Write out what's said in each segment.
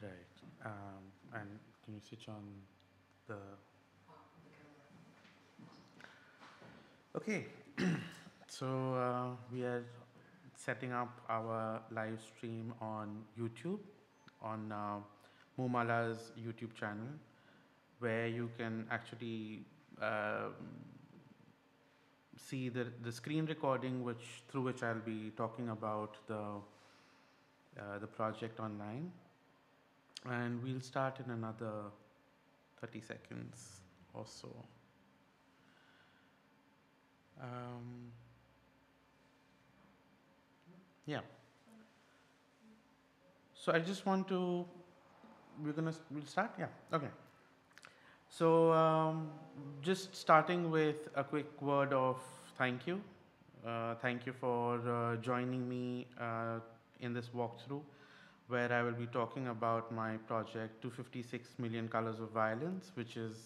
All right. Um, and can you switch on the? Okay. so uh, we are setting up our live stream on YouTube, on uh, Myymälä's YouTube channel, where you can actually um see the, the screen recording which through which I'll be talking about the uh, the project online and we'll start in another 30 seconds or so. Um, yeah. So I just want to, we're gonna, we'll start? Yeah, okay. So um, just starting with a quick word of thank you. Uh, thank you for uh, joining me uh, in this walkthrough where I will be talking about my project 256 Million Colors of Violence, which is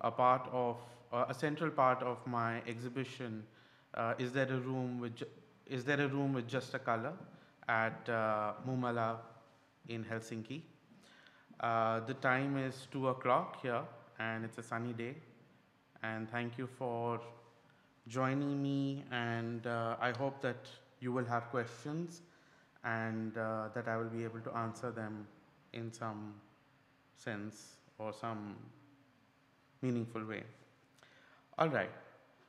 a part of, uh, a central part of my exhibition, uh, Is There a Room with, Is There a Room with Just a Color at uh, Myymälä in Helsinki. Uh, the time is 2 o'clock here and it's a sunny day. And thank you for joining me and uh, I hope that you will have questions and uh, that I will be able to answer them in some sense or some meaningful way. All right.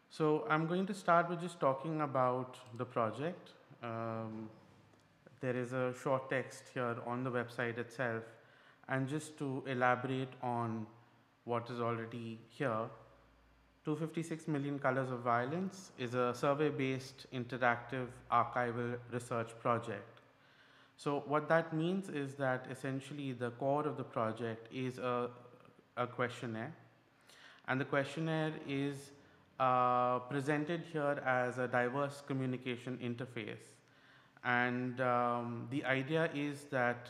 So I'm going to start with just talking about the project. Um, there is a short text here on the website itself, and just to elaborate on what is already here, 256 Million Colors of Violence is a survey based interactive archival research project. So, what that means is that essentially the core of the project is a, a questionnaire, and the questionnaire is uh, presented here as a diverse communication interface. And um, the idea is that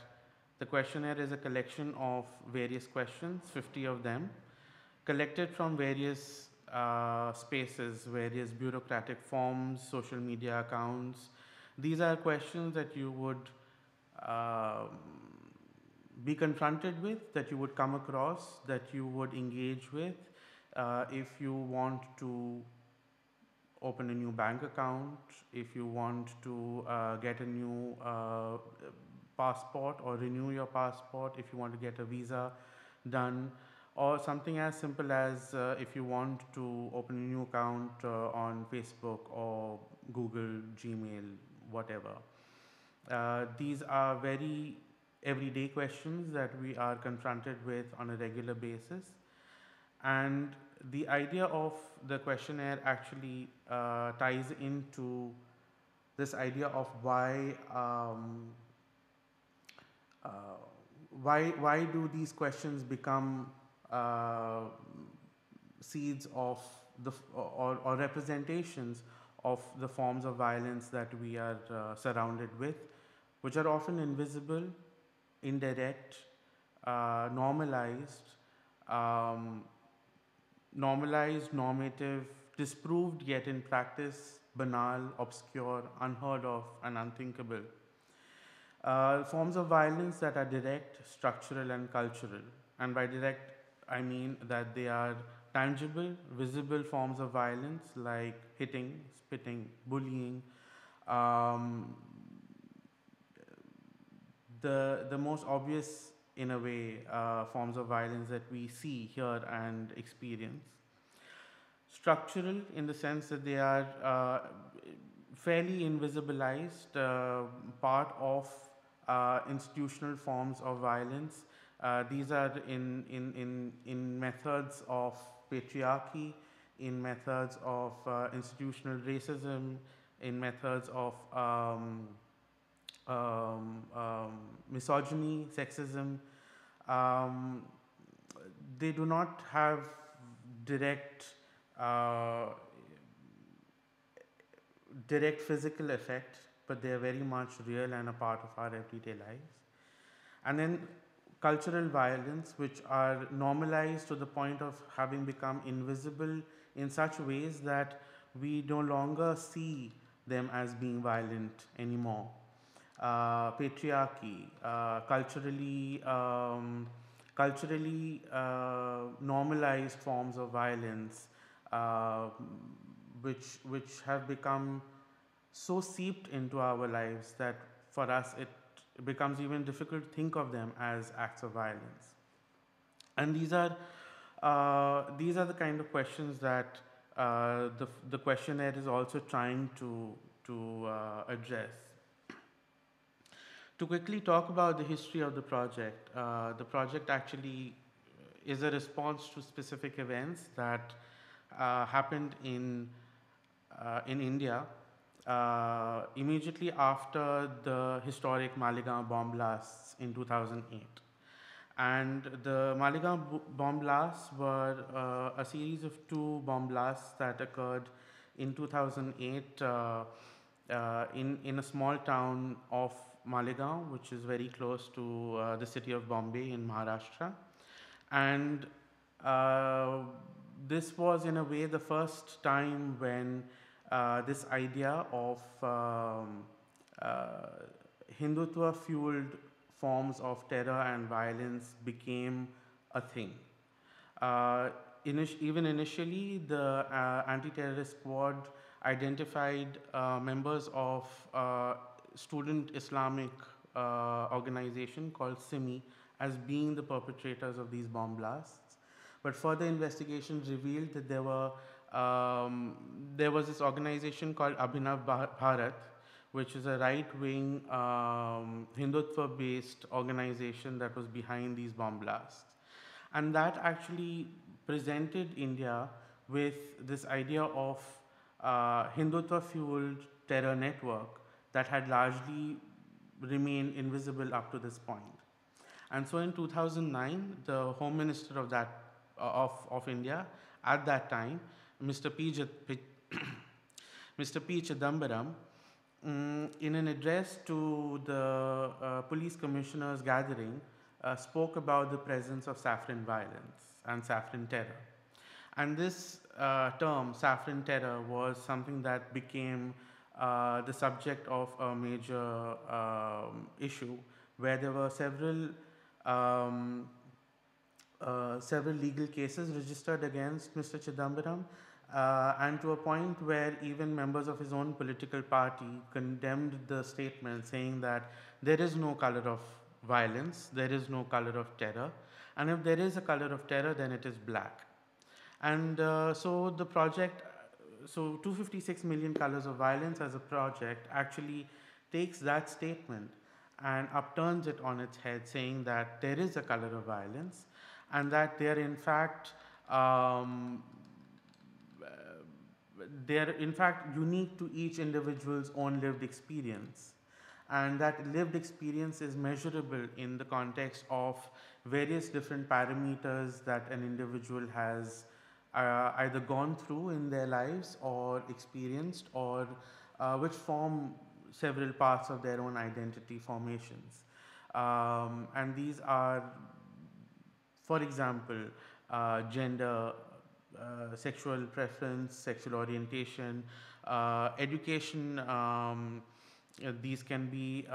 the questionnaire is a collection of various questions, 50 of them, collected from various uh, spaces, various bureaucratic forms, social media accounts. These are questions that you would be confronted with, that you would come across, that you would engage with uh, if you want to open a new bank account, if you want to uh, get a new uh, passport or renew your passport, if you want to get a visa done, or something as simple as uh, if you want to open a new account uh, on Facebook or Google, Gmail, whatever. Uh, these are very everyday questions that we are confronted with on a regular basis. And the idea of the questionnaire actually uh, ties into this idea of why um, uh, why why do these questions become uh, seeds of the or, or representations of the forms of violence that we are uh, surrounded with, which are often invisible, indirect, uh, normalized, um, normalized, normative, disproved yet in practice banal, obscure, unheard of, and unthinkable. Uh, forms of violence that are direct, structural, and cultural. And by direct, I mean that they are tangible, visible forms of violence like hitting, spitting, bullying. Um, the, the most obvious, in a way, uh, forms of violence that we see, hear, and experience. Structural in the sense that they are uh, fairly invisibilized, uh, part of uh, institutional forms of violence. Uh, these are in, in, in, in methods of patriarchy, in methods of uh, institutional racism, in methods of um, um, um, misogyny, sexism. Um, they do not have direct uh, direct physical effect, but they are very much real and a part of our everyday lives. And then cultural violence, which are normalized to the point of having become invisible in such ways that we no longer see them as being violent anymore. Uh, patriarchy, uh, culturally, um, culturally uh, normalized forms of violence, uh, which, which have become so seeped into our lives that for us it becomes even difficult to think of them as acts of violence. And these are, uh, these are the kind of questions that uh, the, the questionnaire is also trying to, to uh, address. To quickly talk about the history of the project, uh, the project actually is a response to specific events that uh, happened in, uh, in India uh, immediately after the historic Malegaon bomb blasts in 2008. And the Malegaon bomb blasts were uh, a series of two bomb blasts that occurred in 2008 uh, uh, in, in a small town of Malegaon, which is very close to uh, the city of Bombay in Maharashtra. And uh, this was, in a way, the first time when uh, this idea of um, uh, Hindutva fueled forms of terror and violence became a thing. Uh, init even initially, the uh, anti terrorist squad identified members of student Islamic organization called SIMI as being the perpetrators of these bomb blasts. But further investigations revealed that there were um, there was this organization called Abhinav Bharat, which is a right-wing um, Hindutva-based organization that was behind these bomb blasts. And that actually presented India with this idea of uh, Hindutva-fueled terror network that had largely remained invisible up to this point. And so in 2009, the Home Minister of that uh, of, of India at that time Mr. P. Mr. P. Chidambaram, um, in an address to the uh, police commissioners gathering, uh, spoke about the presence of saffron violence and saffron terror. And this uh, term, saffron terror, was something that became uh, the subject of a major um, issue where there were several um, uh, several legal cases registered against Mr. Chidambaram uh, and to a point where even members of his own political party condemned the statement saying that there is no color of violence, there is no color of terror, and if there is a color of terror, then it is black. And uh, so the project, so 256 million colors of violence as a project actually takes that statement and upturns it on its head, saying that there is a color of violence and that they are in fact um, they're in fact unique to each individual's own lived experience. And that lived experience is measurable in the context of various different parameters that an individual has uh, either gone through in their lives or experienced or uh, which form several parts of their own identity formations. Um, and these are, for example, uh, gender, uh, sexual preference, sexual orientation, uh, education. Um, uh, these can be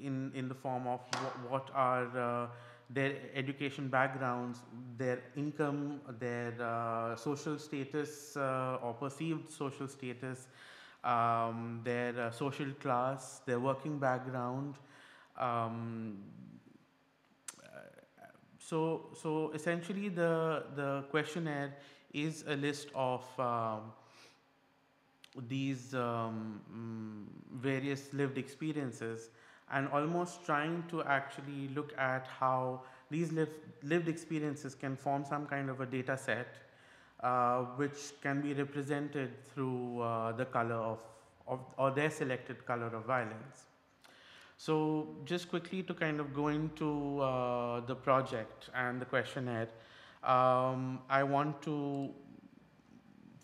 in in the form of what are their education backgrounds, their income, their uh, social status uh, or perceived social status, um, their uh, social class, their working background, um, so, so essentially the, the questionnaire is a list of um, these um, mm, various lived experiences and almost trying to actually look at how these lived, lived experiences can form some kind of a data set uh, which can be represented through uh, the color of, of, or their selected color of violence. So just quickly to kind of go into uh, the project and the questionnaire, um, I want to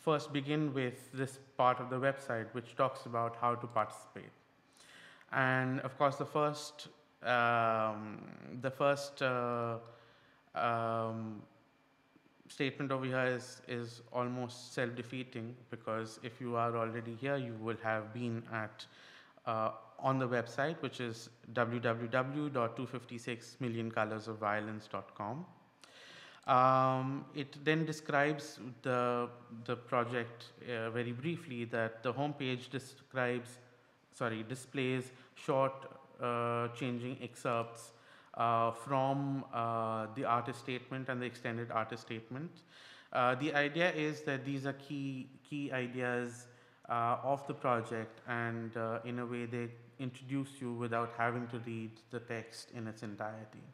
first begin with this part of the website which talks about how to participate. And of course, the first, um, the first uh, um, statement over here is, is almost self-defeating because if you are already here, you will have been at uh, on the website, which is www.256millioncolorsofviolence.com. Um, it then describes the, the project uh, very briefly that the homepage describes, sorry, displays short uh, changing excerpts uh, from uh, the artist statement and the extended artist statement. The idea is that these are key, key ideas of the project and in a way they introduce you without having to read the text in its entirety.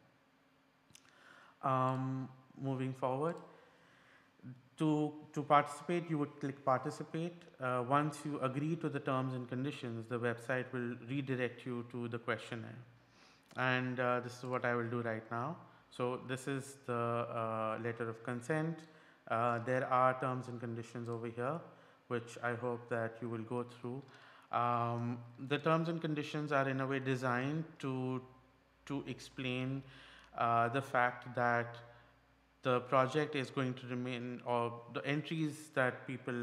Um, moving forward. To, to participate, you would click participate. Uh, once you agree to the terms and conditions, the website will redirect you to the questionnaire. And uh, this is what I will do right now. So this is the uh, letter of consent. Uh, there are terms and conditions over here, which I hope that you will go through. Um, the terms and conditions are in a way designed to, to explain uh, the fact that the project is going to remain, or the entries that people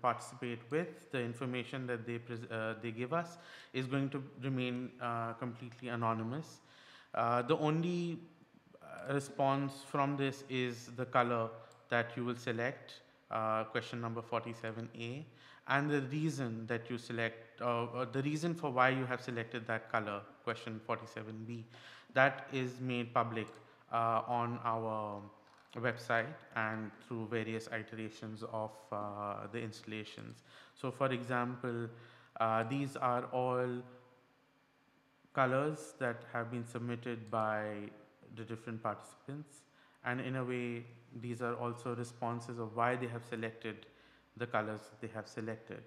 participate with, the information that they, uh, they give us is going to remain uh, completely anonymous. Uh, the only uh, response from this is the color that you will select, uh, question number 47A, and the reason that you select, uh, the reason for why you have selected that color, question 47B, that is made public on our website and through various iterations of uh, the installations. So for example, uh, these are all colors that have been submitted by the different participants and in a way these are also responses of why they have selected the colors they have selected.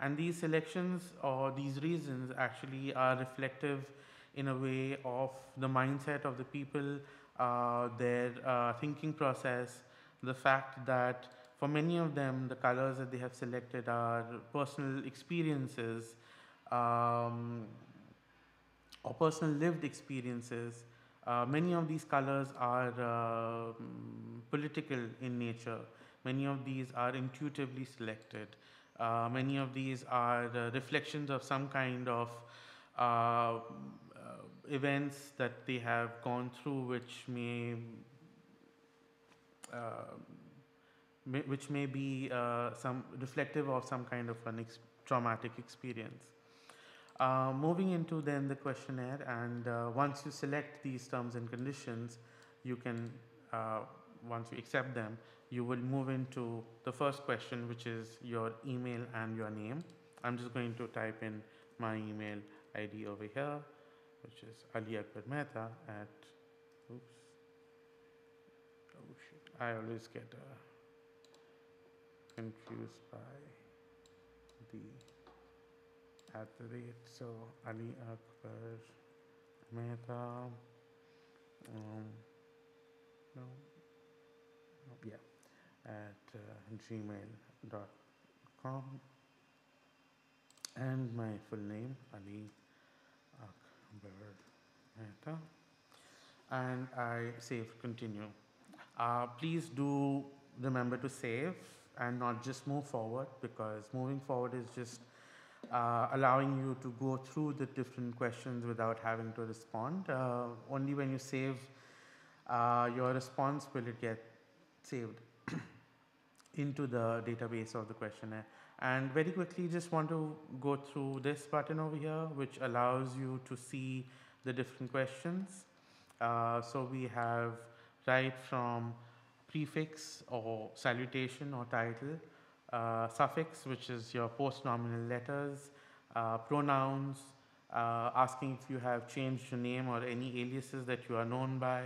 And these selections or these reasons actually are reflective in a way of the mindset of the people uh, their uh, thinking process, the fact that for many of them, the colors that they have selected are personal experiences um, or personal lived experiences. Uh, many of these colors are uh, political in nature. Many of these are intuitively selected. Uh, many of these are reflections of some kind of uh, events that they have gone through which may uh, may, which may be uh, some reflective of some kind of an ex traumatic experience. Uh, moving into then the questionnaire and uh, once you select these terms and conditions you can uh, once you accept them you will move into the first question which is your email and your name. I'm just going to type in my email ID over here which is Ali Akbar Mehta at, oops, oh shit, I always get uh, confused by the at the rate. So Ali Akbar Mehta, um, no, no, yeah, at uh, gmail.com and my full name Ali Mehta and I save continue. Uh, please do remember to save and not just move forward because moving forward is just uh, allowing you to go through the different questions without having to respond. Uh, only when you save uh, your response will it get saved into the database of the questionnaire. And very quickly, just want to go through this button over here, which allows you to see the different questions. Uh, so we have right from prefix or salutation or title, uh, suffix, which is your post-nominal letters, uh, pronouns, uh, asking if you have changed your name or any aliases that you are known by,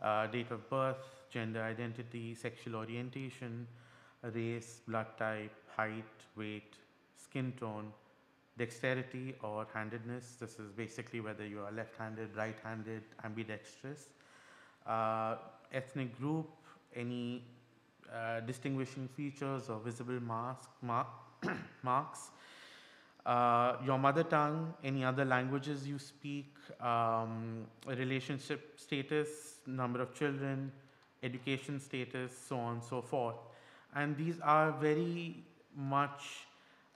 uh, date of birth, gender identity, sexual orientation, race, blood type, height, weight, skin tone, dexterity or handedness. This is basically whether you are left-handed, right-handed, ambidextrous. Uh, ethnic group, any uh, distinguishing features or visible mask, mark, marks. Uh, your mother tongue, any other languages you speak, um, relationship status, number of children, education status, so on and so forth. And these are very much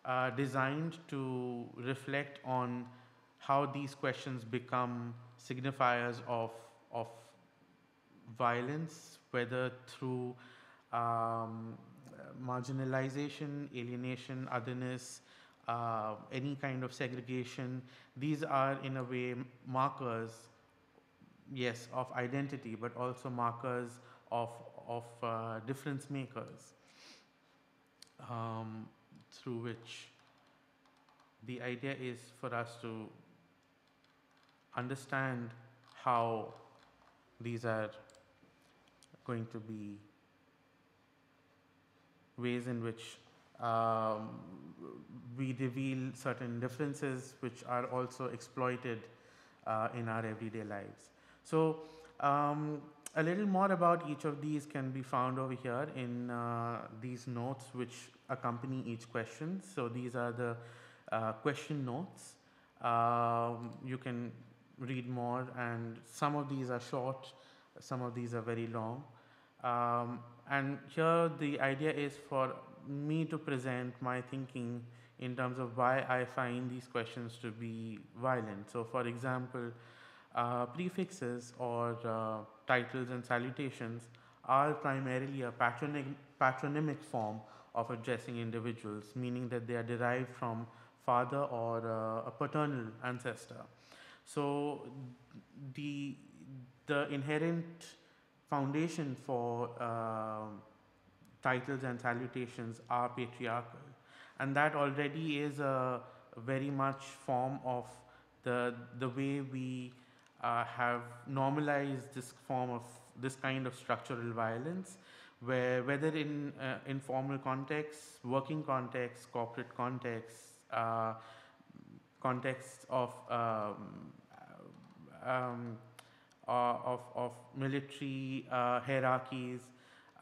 uh, designed to reflect on how these questions become signifiers of, of violence, whether through um, marginalization, alienation, otherness, uh, any kind of segregation. These are, in a way, markers, yes, of identity, but also markers of, of uh, difference makers um, through which the idea is for us to understand how these are going to be ways in which um, we reveal certain differences which are also exploited uh, in our everyday lives. So um, a little more about each of these can be found over here in uh, these notes which accompany each question. So these are the uh, question notes. Um, you can read more and some of these are short, some of these are very long. Um, and here the idea is for me to present my thinking in terms of why I find these questions to be violent. So for example, uh, prefixes or uh, titles and salutations are primarily a patronymic, patronymic form of addressing individuals, meaning that they are derived from father or uh, a paternal ancestor. So the, the inherent foundation for uh, titles and salutations are patriarchal and that already is a very much form of the, the way we uh, have normalized this form of this kind of structural violence where whether in uh, informal contexts, working contexts, corporate contexts, uh, contexts of um, um, uh, of, of military uh, hierarchies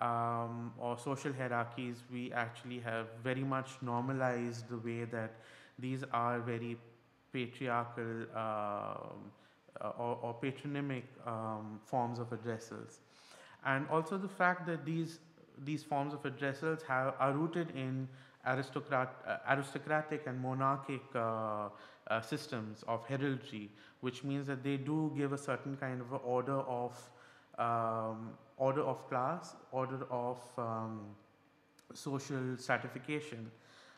um, or social hierarchies, we actually have very much normalized the way that these are very patriarchal um, or, or, patronymic um, forms of addressals. And also the fact that these, these forms of addressals have, are rooted in aristocrat, uh, aristocratic and monarchic uh, uh, systems of heraldry, which means that they do give a certain kind of order of um, order of class, order of um, social stratification,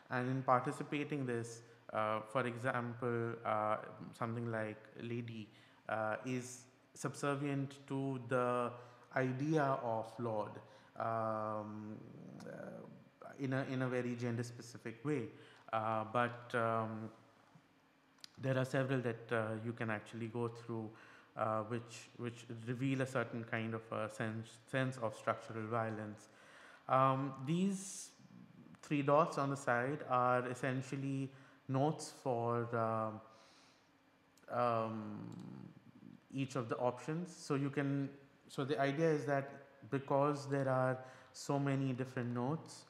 and in participating this, uh, for example, uh, something like lady uh, is subservient to the idea of lord um, in a in a very gender specific way, but um, there are several that uh, you can actually go through uh, which, which reveal a certain kind of a sense, sense of structural violence. Um, these three dots on the side are essentially notes for uh, um, each of the options. So you can, so the idea is that because there are so many different notes,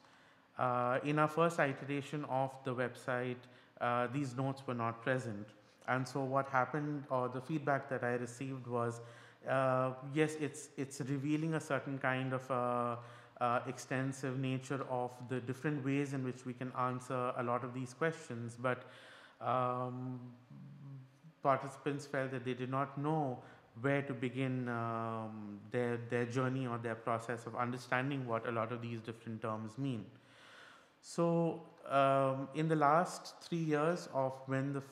uh, in our first iteration of the website, uh, these notes were not present. And so what happened or the feedback that I received was, uh, yes, it's, it's revealing a certain kind of uh, extensive nature of the different ways in which we can answer a lot of these questions, but um, participants felt that they did not know where to begin um, their, their journey or their process of understanding what a lot of these different terms mean. So um, in the last three years of when the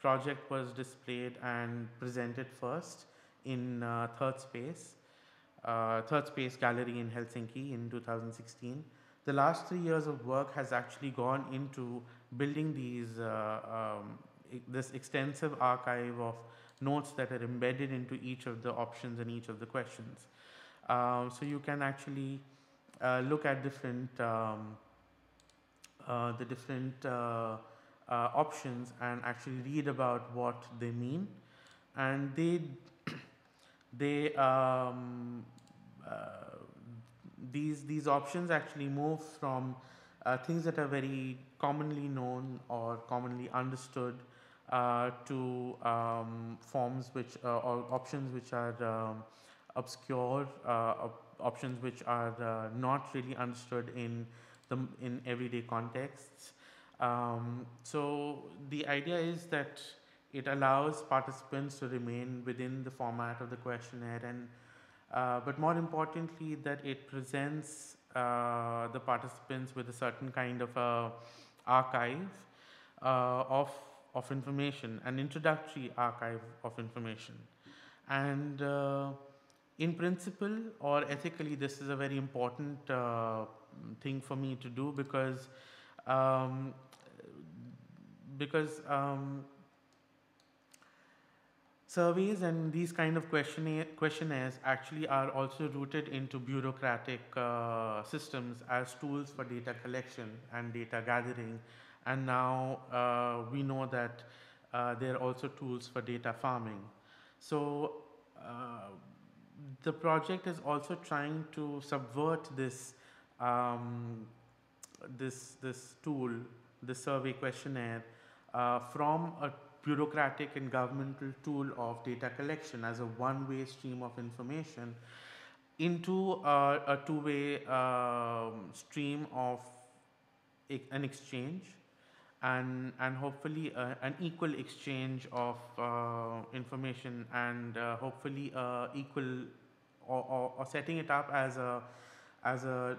project was displayed and presented first in uh, Third Space, uh, Third Space Gallery in Helsinki in 2016. The last three years of work has actually gone into building these uh, um, this extensive archive of notes that are embedded into each of the options and each of the questions. Um, so you can actually uh, look at different um, uh, the different uh, uh, options and actually read about what they mean and they they um, these these options actually move from uh, things that are very commonly known or commonly understood uh, to um, forms which uh, or options which are um, obscure op options which are not really understood in the in everyday contexts. Um, so the idea is that it allows participants to remain within the format of the questionnaire and uh, but more importantly that it presents uh, the participants with a certain kind of a archive uh, of, of information, an introductory archive of information. And uh, in principle or ethically, this is a very important uh, thing for me to do because um, because um, surveys and these kind of questionnaire, questionnaires actually are also rooted into bureaucratic uh, systems as tools for data collection and data gathering and now uh, we know that uh, they're also tools for data farming. So uh, the project is also trying to subvert this um, this this tool, the survey questionnaire, uh, from a bureaucratic and governmental tool of data collection as a one-way stream of information into a, a two-way um, stream of an exchange and and hopefully uh, an equal exchange of uh, information and uh, hopefully uh, equal or, or, or, setting it up as a as a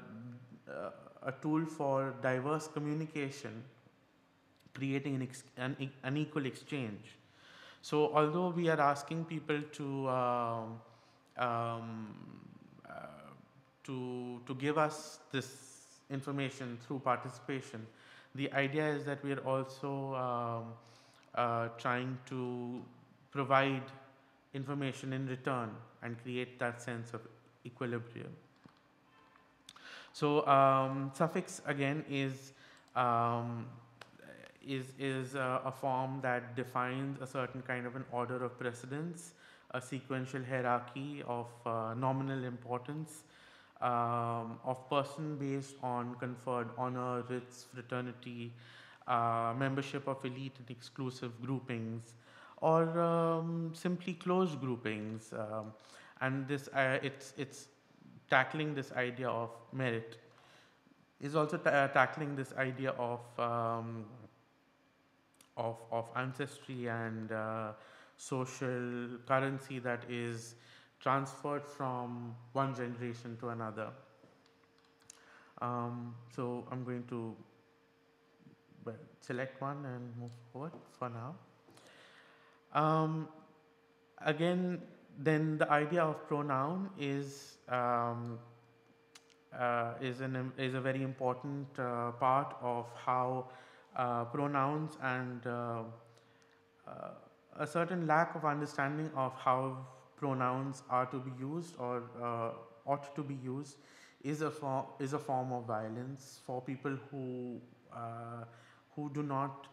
uh, a tool for diverse communication creating an, an, an equal exchange so although we are asking people to um, um, uh, to to give us this information through participation the idea is that we are also um, uh, trying to provide information in return and create that sense of equilibrium. So um, suffix again is um, is is uh, a form that defines a certain kind of an order of precedence, a sequential hierarchy of uh, nominal importance, um, of person based on conferred honor, writs, fraternity, uh, membership of elite and exclusive groupings, or um, simply closed groupings. Um, and this, uh, it's, it's tackling this idea of merit. Is also tackling this idea of um, of of ancestry and uh, social currency that is transferred from one generation to another. Um, so I'm going to well, select one and move forward for now. Um, again, then the idea of pronoun is um, uh, is an is a very important uh, part of how uh, pronouns and uh, uh, a certain lack of understanding of how pronouns are to be used or uh, ought to be used is a form is a form of violence for people who uh, who do not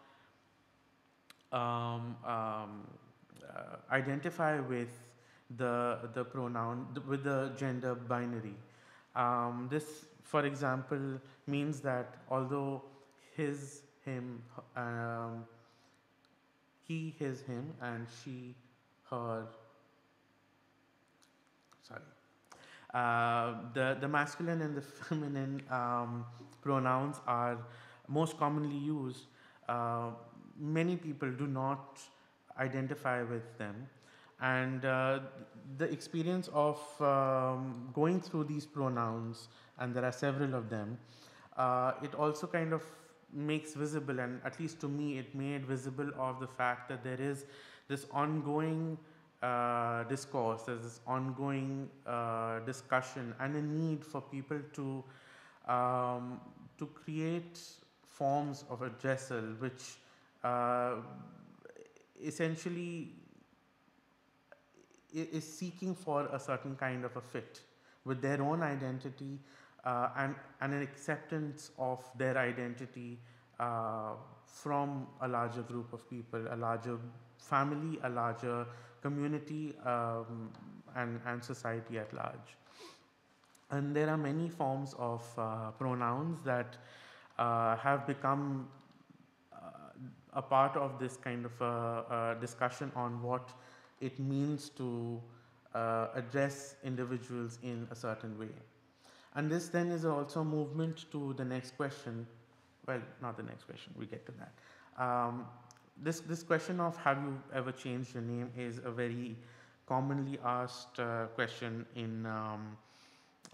um, um, identify with the the pronoun with the gender binary. Um, this, for example, means that although his, him, um, he, his, him, and she, her, sorry. Uh, the, the masculine and the feminine um, pronouns are most commonly used. Uh, many people do not identify with them. And uh, the experience of um, going through these pronouns, and there are several of them, uh, it also kind of makes visible, and at least to me, it made visible of the fact that there is this ongoing uh, discourse, there's this ongoing uh, discussion and a need for people to um, to create forms of addressal which uh, essentially is seeking for a certain kind of a fit with their own identity and, and an acceptance of their identity uh, from a larger group of people, a larger family, a larger community um, and, and society at large. And there are many forms of uh, pronouns that uh, have become uh, a part of this kind of a discussion on what it means to uh, address individuals in a certain way. And this then is also a movement to the next question. Well, not the next question, we get to that. Um, this this question of have you ever changed your name is a very commonly asked uh, question in um,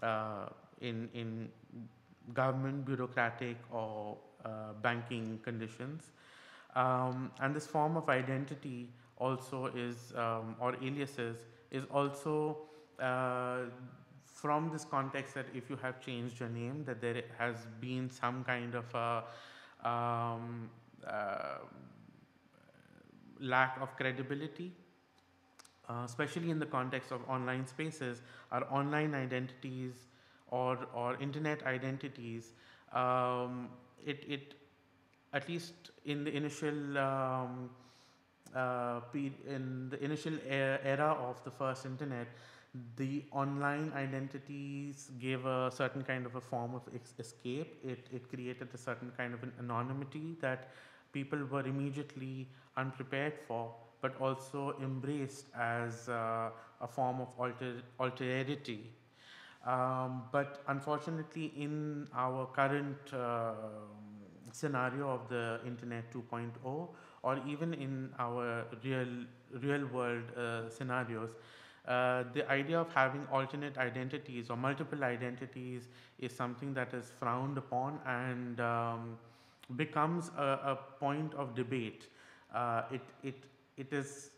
uh, in in government bureaucratic or uh, banking conditions um, and this form of identity also is um, or aliases is also uh, from this context that if you have changed your name that there has been some kind of a um, uh, lack of credibility uh, especially in the context of online spaces our online identities or or internet identities um, it, it at least in the initial um, uh, in the initial era of the first internet the online identities gave a certain kind of a form of escape. It, it created a certain kind of an anonymity that people were immediately unprepared for, but also embraced as uh, a form of alter, alterity. Um, but unfortunately, in our current uh, scenario of the Internet 2.0, or even in our real real world uh, scenarios, uh, the idea of having alternate identities or multiple identities is something that is frowned upon and um, becomes a, a, point of debate. Uh, it, it, it is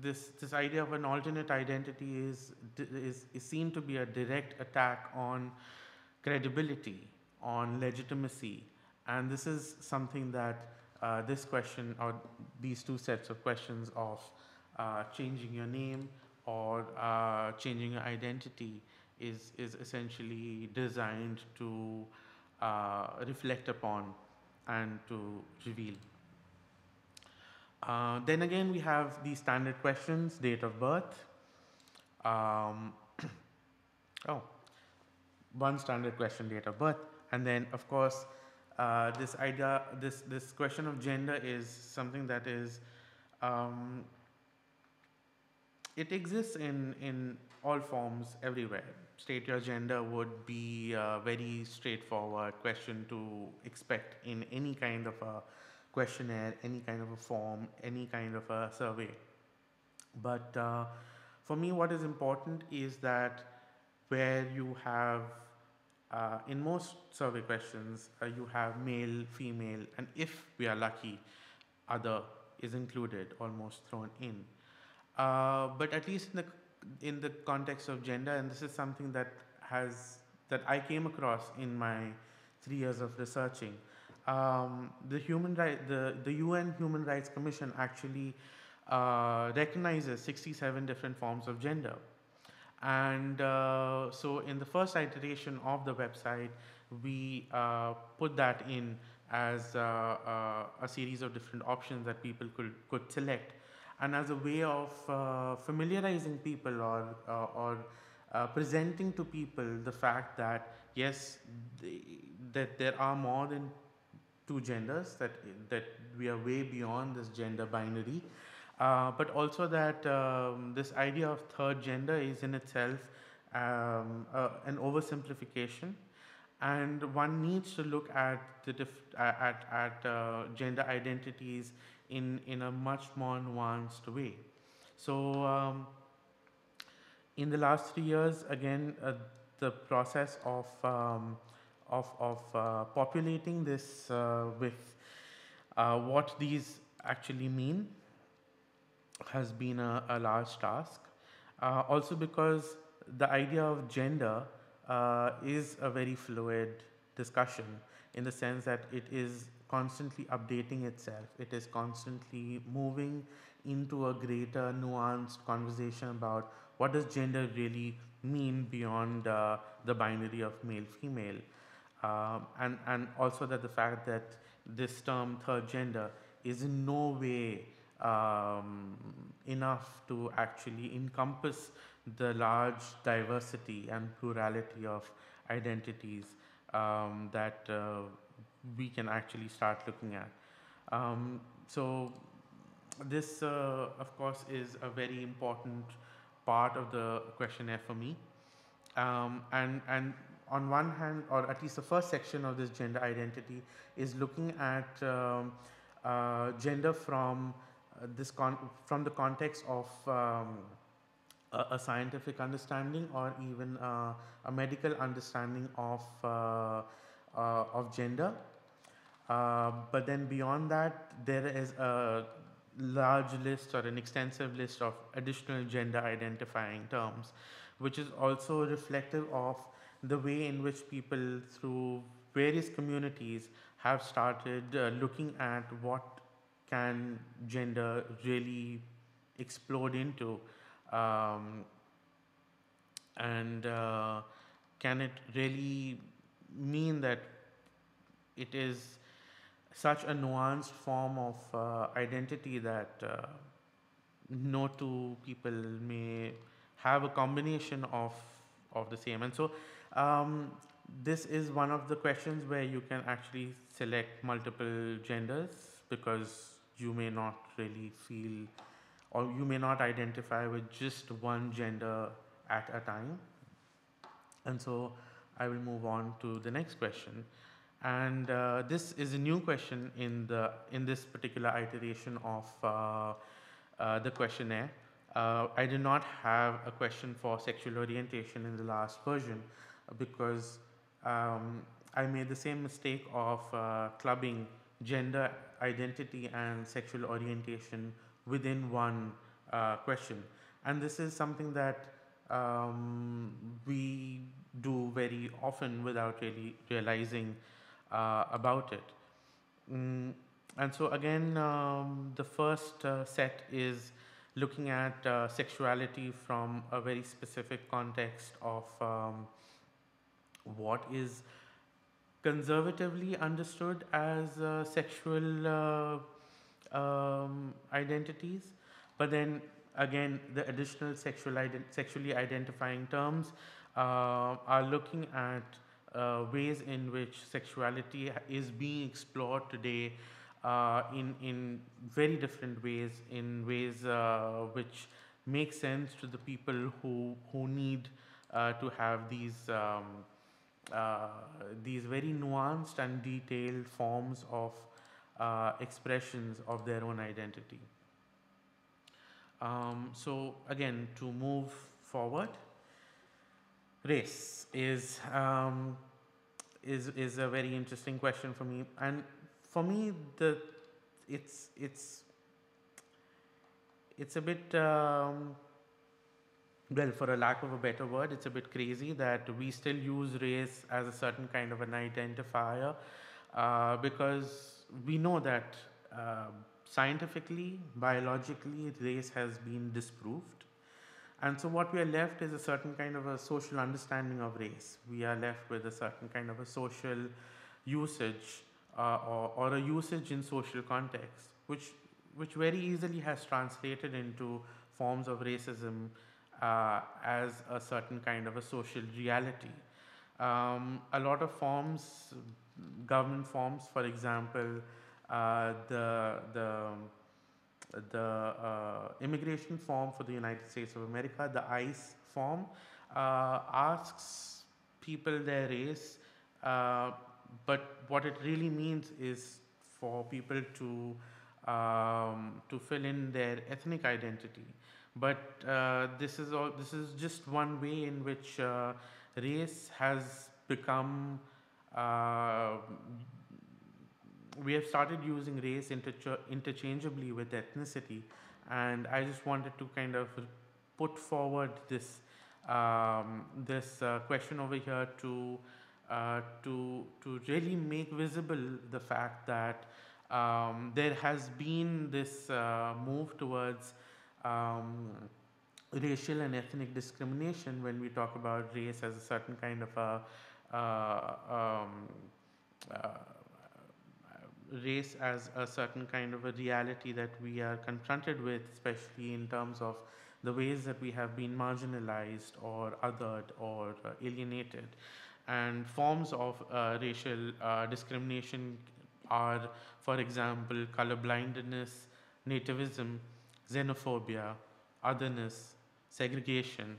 this, this idea of an alternate identity is, is, is seen to be a direct attack on credibility, on legitimacy, and this is something that uh, this question or these two sets of questions of uh, changing your name or uh, changing your identity is, is essentially designed to uh, reflect upon and to reveal. Uh, then again, we have the standard questions, date of birth. Um, oh, one standard question, date of birth. And then, of course, uh, this idea, this, this question of gender is something that is um, it exists in, in all forms everywhere. State your gender would be a very straightforward question to expect in any kind of a questionnaire, any kind of a form, any kind of a survey. But uh, for me, what is important is that where you have, uh, in most survey questions, uh, you have male, female, and if we are lucky, other is included, almost thrown in. Uh, but at least in the in the context of gender, and this is something that has that I came across in my three years of researching. Um, the human right, the the UN Human Rights Commission actually uh, recognizes 67 different forms of gender, and uh, so in the first iteration of the website, we uh, put that in as uh, uh, a series of different options that people could could select and as a way of uh, familiarizing people or, uh, or uh, presenting to people the fact that yes, they, that there are more than two genders, that, that we are way beyond this gender binary. Uh, but also that um, this idea of third gender is in itself um, an oversimplification and one needs to look at the at, at uh, gender identities in, in a much more nuanced way. So um, in the last three years, again, uh, the process of, um, of, of uh, populating this uh, with uh, what these actually mean has been a, a large task. Uh, also because the idea of gender uh, is a very fluid discussion in the sense that it is constantly updating itself. It is constantly moving into a greater nuanced conversation about what does gender really mean beyond uh, the binary of male female um, and and also that the fact that this term third gender is in no way um, enough to actually encompass the large diversity and plurality of identities um, that uh, we can actually start looking at. Um, so this, uh, of course, is a very important part of the questionnaire for me. Um, and, and on one hand, or at least the first section of this gender identity is looking at um, uh, gender from uh, this from the context of um, a, a, scientific understanding or even uh, a medical understanding of uh, of gender. But then beyond that, there is a large list or an extensive list of additional gender identifying terms, which is also reflective of the way in which people through various communities have started uh, looking at what can gender really explode into um, and uh, can it really mean that it is such a nuanced form of uh, identity that uh, no two people may have a combination of of the same. And so um, this is one of the questions where you can actually select multiple genders because you may not really feel or you may not identify with just one gender at a time. And so I will move on to the next question and uh, this is a new question in the in this particular iteration of uh, uh, the questionnaire. Uh, I did not have a question for sexual orientation in the last version because um, I made the same mistake of uh, clubbing gender identity and sexual orientation within one uh, question. And this is something that um, we do very often without really realizing about it. Mm, and so again, um, the first uh, set is looking at uh, sexuality from a very specific context of um, what is conservatively understood as uh, sexual uh, um, identities, but then again the additional sexual ident sexually identifying terms uh, are looking at uh, ways in which sexuality is being explored today uh, in, in very different ways, in ways uh, which make sense to the people who, who need uh, to have these, um, uh, these very nuanced and detailed forms of uh, expressions of their own identity. Um, so again, to move forward, race is um, is is a very interesting question for me, and for me the it's it's it's a bit um, well for a lack of a better word it's a bit crazy that we still use race as a certain kind of an identifier uh, because we know that uh, scientifically biologically race has been disproved and so what we are left is a certain kind of a social understanding of race. We are left with a certain kind of a social usage uh, or, or a usage in social context, which, which very easily has translated into forms of racism uh, as a certain kind of a social reality. Um, a lot of forms, government forms, for example, uh, the, the the uh, immigration form for the United States of America, the ICE form, uh, asks people their race, uh, but what it really means is for people to um, to fill in their ethnic identity. But uh, this is all. This is just one way in which race has become uh, we have started using race interch- interchangeably with ethnicity, and I just wanted to kind of put forward this um, this uh, question over here to uh, to to really make visible the fact that um, there has been this uh, move towards um, racial and ethnic discrimination when we talk about race as a certain kind of a uh, um, uh, race as a certain kind of a reality that we are confronted with, especially in terms of the ways that we have been marginalized or othered or uh, alienated. And forms of uh, racial uh, discrimination are, for example, colorblindness, nativism, xenophobia, otherness, segregation,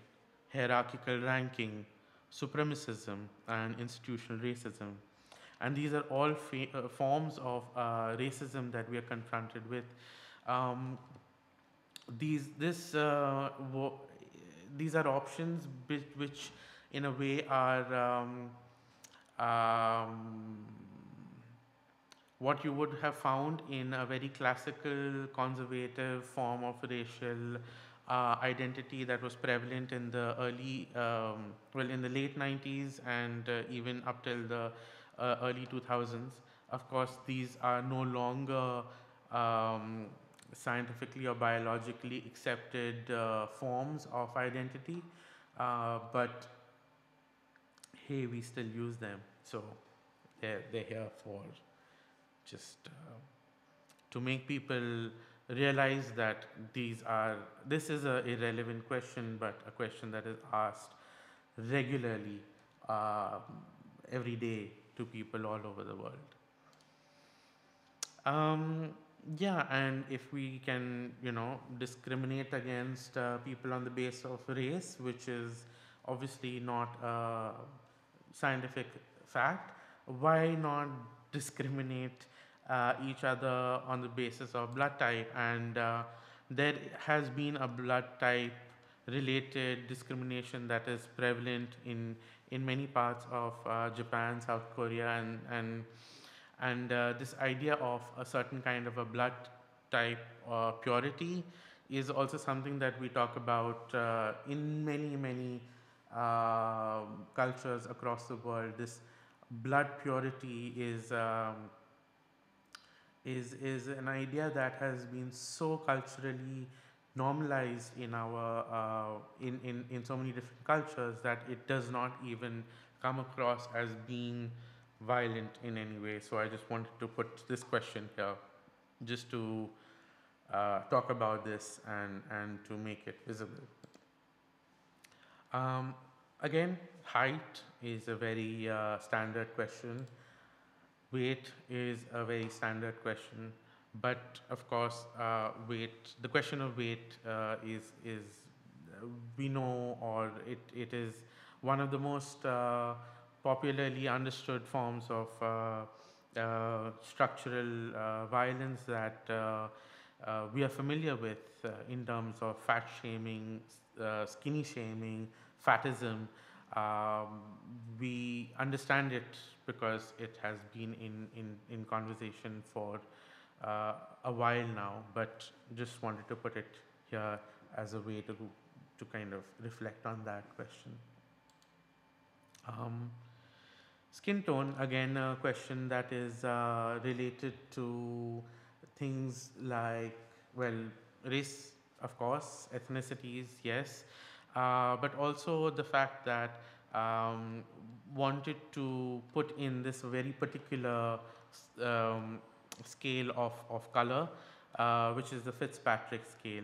hierarchical ranking, supremacism, and institutional racism. And these are all uh, forms of uh, racism that we are confronted with. Um, these this uh, these are options which, which, in a way are um, um, what you would have found in a very classical conservative form of racial uh, identity that was prevalent in the early, um, well, in the late 90s and uh, even up till the uh, early 2000s. Of course, these are no longer um, scientifically or biologically accepted uh, forms of identity, uh, but hey, we still use them. So they're, they're here for just uh, to make people realize that these are this is a irrelevant question but a question that is asked regularly uh, every day to people all over the world. Um, yeah and if we can you know discriminate against uh, people on the basis of race which is obviously not a scientific fact why not discriminate uh, each other on the basis of blood type? And uh, there has been a blood type related discrimination that is prevalent in in many parts of uh, Japan, South Korea and and and uh, this idea of a certain kind of a blood type or purity is also something that we talk about uh, in many many uh, cultures across the world. This blood purity is um, is, is an idea that has been so culturally normalized in our uh, in, in, in so many different cultures that it does not even come across as being violent in any way. So I just wanted to put this question here just to uh, talk about this and, and to make it visible. Um, again, height is a very uh, standard question. Weight is a very standard question, but of course, uh, weight. The question of weight uh, is is we know, or it it is one of the most uh, popularly understood forms of uh, uh, structural uh, violence that we are familiar with in terms of fat shaming, skinny shaming, fatism. Um, we understand it because it has been in, in, in conversation for uh, a while now, but just wanted to put it here as a way to, to kind of reflect on that question. Um, skin tone, again, a question that is uh, related to things like, well, race, of course, ethnicities, yes, uh, but also the fact that um, wanted to put in this very particular um, scale of, of color, uh, which is the Fitzpatrick scale.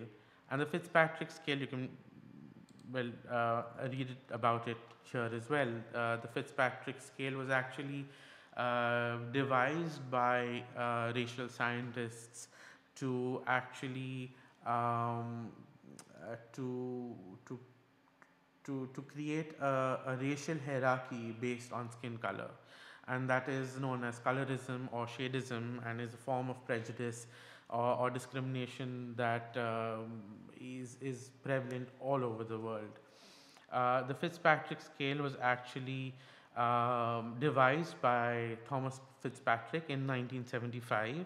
And the Fitzpatrick scale, you can well uh, read about it here as well. Uh, the Fitzpatrick scale was actually uh, devised by uh, racial scientists to actually um, uh, to to to, to create a, a racial hierarchy based on skin color and that is known as colorism or shadism and is a form of prejudice or, or discrimination that um, is is prevalent all over the world. Uh, the Fitzpatrick scale was actually um, devised by Thomas Fitzpatrick in 1975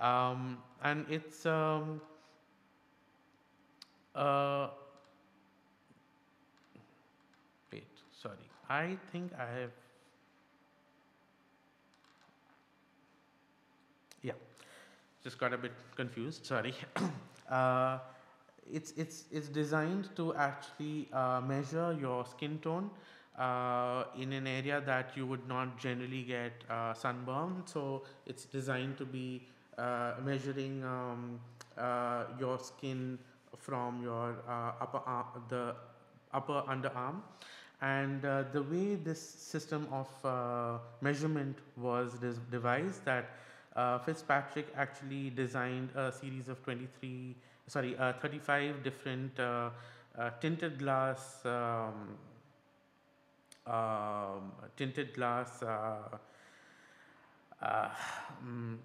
um, and it's um, uh, sorry I think I have yeah just got a bit confused sorry. Uh, it's it's it's designed to actually uh, measure your skin tone uh, in an area that you would not generally get uh, sunburn. So it's designed to be uh, measuring um, uh, your skin from your upper arm, the upper underarm. And uh, the way this system of uh, measurement was devised that uh, Fitzpatrick actually designed a series of 23, sorry, uh, 35 different uh, uh, tinted glass, um, um, tinted glass uh, um,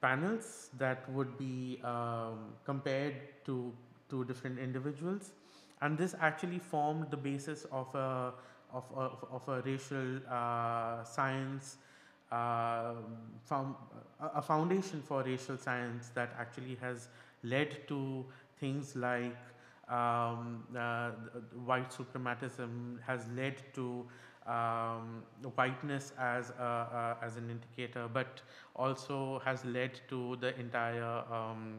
panels that would be um, compared to two different individuals. And this actually formed the basis of a of a, of a racial uh, science uh, found a foundation for racial science that actually has led to things like um, uh, white suprematism has led to um, whiteness as a, as an indicator, but also has led to the entire um,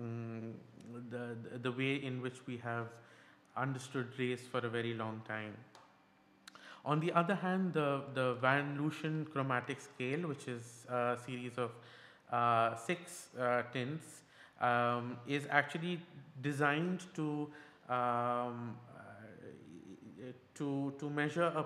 mm, the the way in which we have understood race for a very long time. On the other hand, the, the von Luschan chromatic scale, which is a series of uh, six uh, tints, um, is actually designed to um, uh, to to measure a,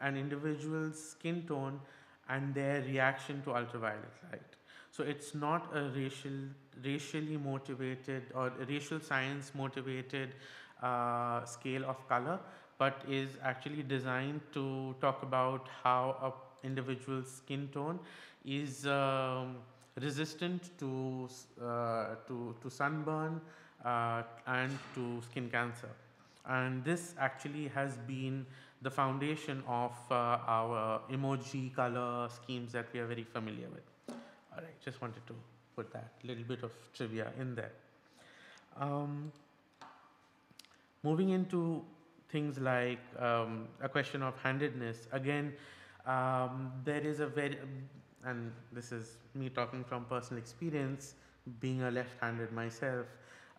an individual's skin tone and their reaction to ultraviolet light. So it's not a racial racially motivated or racial science motivated uh, scale of color, but is actually designed to talk about how a individual's skin tone is um, resistant to, uh, to, to sunburn uh, and to skin cancer. And this actually has been the foundation of uh, our emoji color schemes that we are very familiar with. All right, just wanted to put that little bit of trivia in there. Um, moving into things like um, a question of handedness, again, um, there is a very, and this is me talking from personal experience, being a left-handed myself,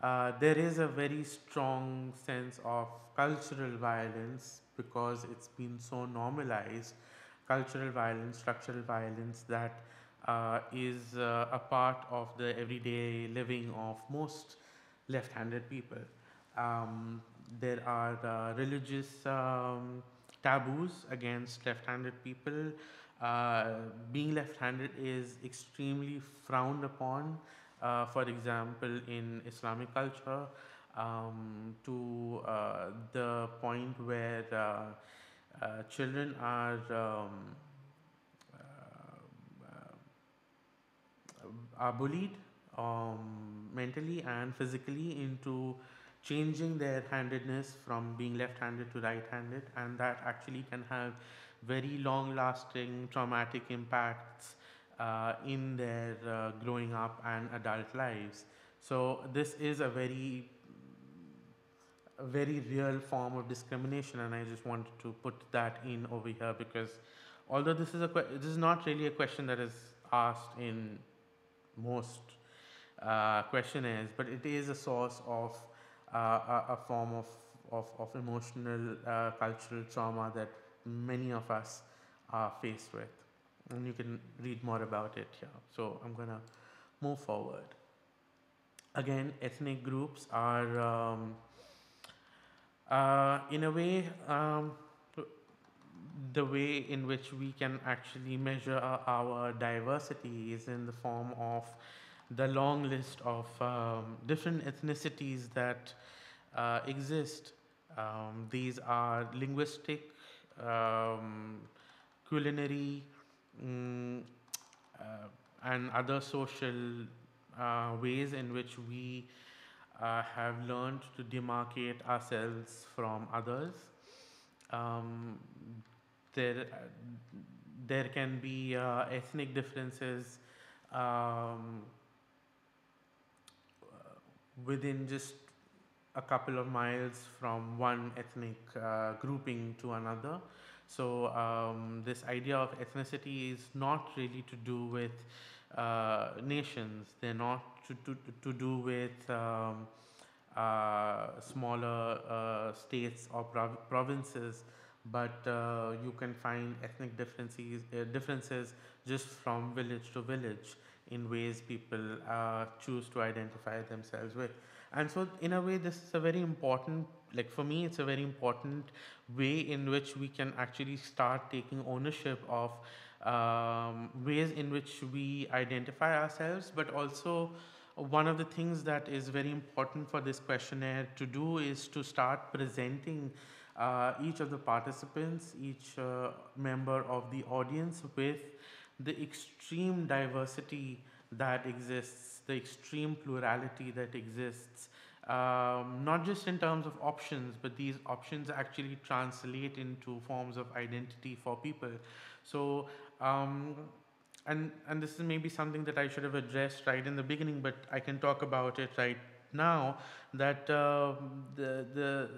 uh, there is a very strong sense of cultural violence because it's been so normalized, cultural violence, structural violence that uh, is uh, a part of the everyday living of most left-handed people. Um, there are uh, religious um, taboos against left-handed people. Uh, being left-handed is extremely frowned upon. Uh, for example, in Islamic culture, um, to the point where children are um, are bullied um, mentally and physically into changing their handedness from being left-handed to right-handed and that actually can have very long-lasting traumatic impacts uh, in their uh, growing up and adult lives. So this is a very a very real form of discrimination and I just wanted to put that in over here because although this is a this is not really a question that is asked in most uh, questionnaires but it is a source of a, form of, of, of emotional uh, cultural trauma that many of us are faced with. And you can read more about it here. So I'm gonna move forward. Again ethnic groups are um, uh, in a way um, the way in which we can actually measure our diversity is in the form of the long list of um, different ethnicities that uh, exist. Um, these are linguistic, um, culinary, um, uh, and other social uh, ways in which we uh, have learned to demarcate ourselves from others. Um, there, there can be uh, ethnic differences um, within just a couple of miles from one ethnic uh, grouping to another. So um, this idea of ethnicity is not really to do with uh, nations. They're not to, to, to do with um, uh, smaller uh, states or prov provinces, but uh, you can find ethnic differences, uh, differences just from village to village in ways people uh, choose to identify themselves with. And so, in a way, this is a very important, like for me, it's a very important way in which we can actually start taking ownership of um, ways in which we identify ourselves, but also one of the things that is very important for this questionnaire to do is to start presenting uh, each of the participants, each uh, member of the audience with the extreme diversity that exists, the extreme plurality that exists, um, not just in terms of options, but these options actually translate into forms of identity for people. So, um, and and this is maybe something that I should have addressed right in the beginning, but I can talk about it right now. That uh, the the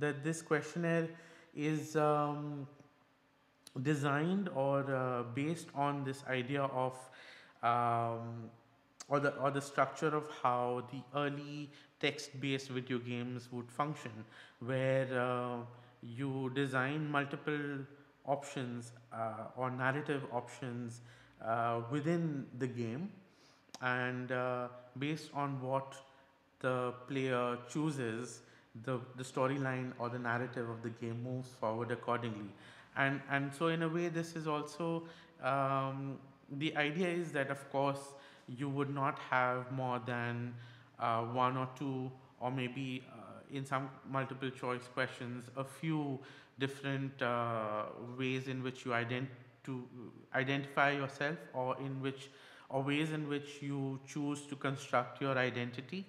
that this questionnaire is um, designed or uh, based on this idea of um, or the or the structure of how the early text-based video games would function, where uh, you design multiple options uh, or narrative options uh, within the game, and uh, based on what the player chooses, the, the storyline or the narrative of the game moves forward accordingly. And, and so, in a way, this is also um, the idea is that, of course, you would not have more than uh, one or two, or maybe uh, in some multiple choice questions, a few different uh, ways in which you ident- to identify yourself, or in which, or ways in which you choose to construct your identity.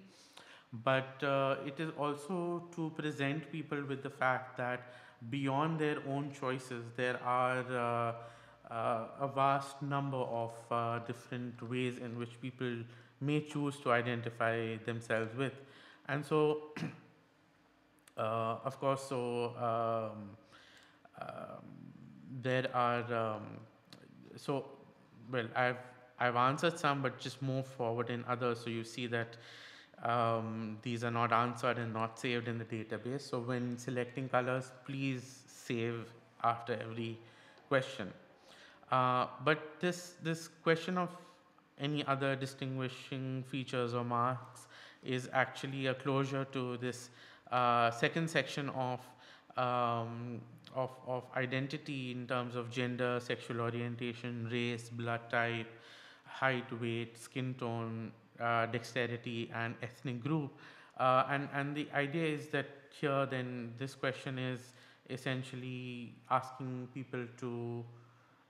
But uh, it is also to present people with the fact that beyond their own choices, there are uh, uh, a vast number of uh, different ways in which people may choose to identify themselves with. And so, uh, of course, so um, um, there are, um, so, well, I've, I've answered some, but just move forward in others. So you see that um, these are not answered and not saved in the database. So when selecting colors, please save after every question. Uh, but this, this question of any other distinguishing features or marks is actually a closure to this uh, second section of, um, of, of identity in terms of gender, sexual orientation, race, blood type, height, weight, skin tone, dexterity, and ethnic group. Uh, and, and the idea is that here, then, this question is essentially asking people to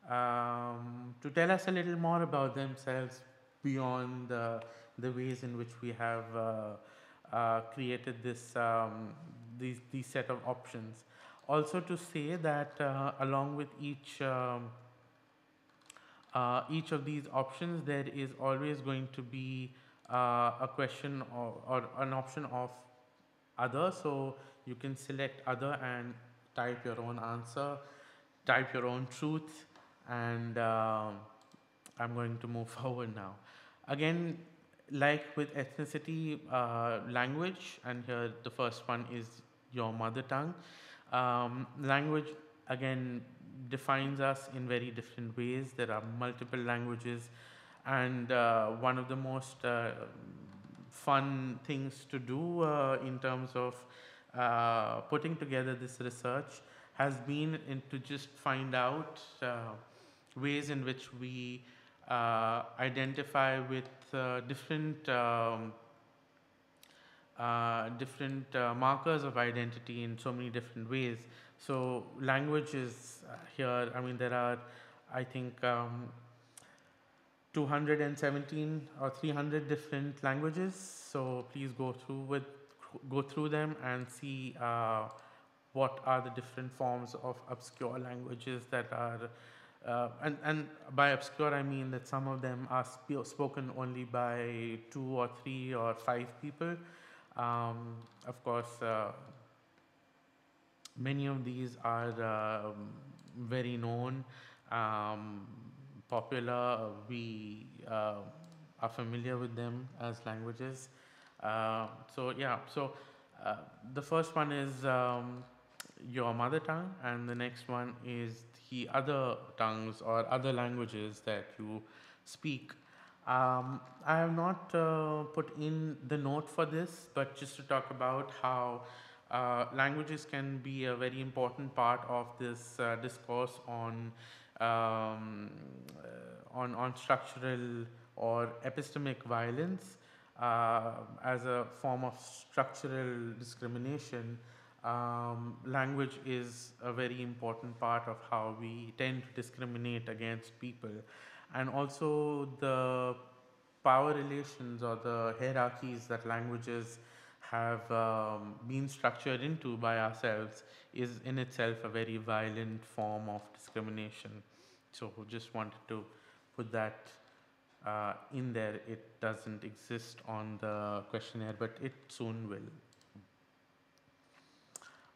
um, to tell us a little more about themselves beyond the, the ways in which we have uh, uh, created this um, these, these set of options. Also to say that uh, along with each um, uh, each of these options, there is always going to be uh, a question or, or an option of other. So you can select other and type your own answer, type your own truth, and uh, I'm going to move forward now. Again, like with ethnicity, uh, language, and here the first one is your mother tongue. Um, language, again, defines us in very different ways. There are multiple languages, and uh, one of the most uh, fun things to do uh, in terms of uh, putting together this research has been to just find out uh, ways in which we identify with different um, different markers of identity in so many different ways. So language is uh, here. I mean, there are, I think, um, 217 or 300 different languages. So please go through with go through them and see uh, what are the different forms of obscure languages that are uh, and, and by obscure, I mean that some of them are sp- spoken only by two or three or five people. Um, of course, uh, many of these are uh, very known, um, popular. We uh, are familiar with them as languages. Uh, so, yeah, so uh, the first one is um, your mother tongue, and the next one is the other tongues or other languages that you speak. Um, I have not uh, put in the note for this, but just to talk about how uh, languages can be a very important part of this uh, discourse on, um, uh, on, on structural or epistemic violence uh, as a form of structural discrimination um, language is a very important part of how we tend to discriminate against people. and also the power relations or the hierarchies that languages have um, been structured into by ourselves is in itself a very violent form of discrimination. So just wanted to put that uh, in there. It doesn't exist on the questionnaire, but it soon will.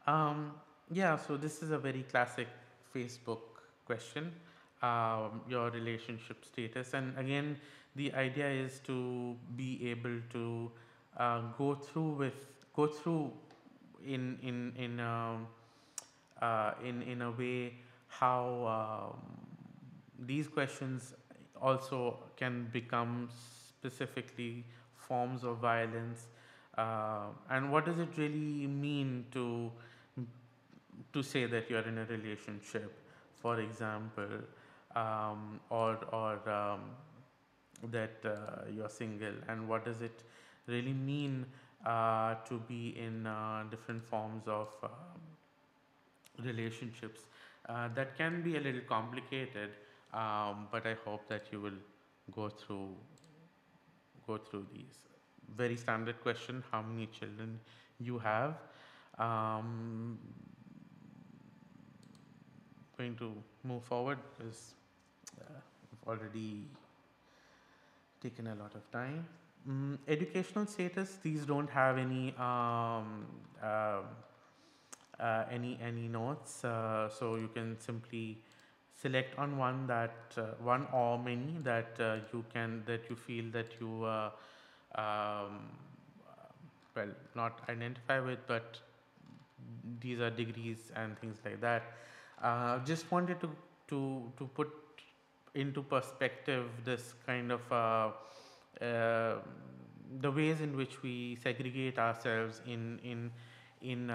Um, yeah, so this is a very classic Facebook question, um, your relationship status. And again, the idea is to be able to uh, go through with, go through in, in, in, um, uh, in, in a way how um, these questions also can become specifically forms of violence. Uh, and what does it really mean to to say that you're in a relationship for example um, or or um, that uh, you're single? And what does it really mean uh, to be in uh, different forms of um, relationships uh, that can be a little complicated um, but I hope that you will go through go through these. Very standard question: How many children you have? Um, going to move forward because uh, we've already taken a lot of time. Mm, educational status: These don't have any um, uh, uh, any any notes, uh, so you can simply select on one that uh, one or many that uh, you can that you feel that you uh, um, well not identify with but these are degrees and things like that. Just wanted to to to put into perspective this kind of uh, uh, the ways in which we segregate ourselves in in in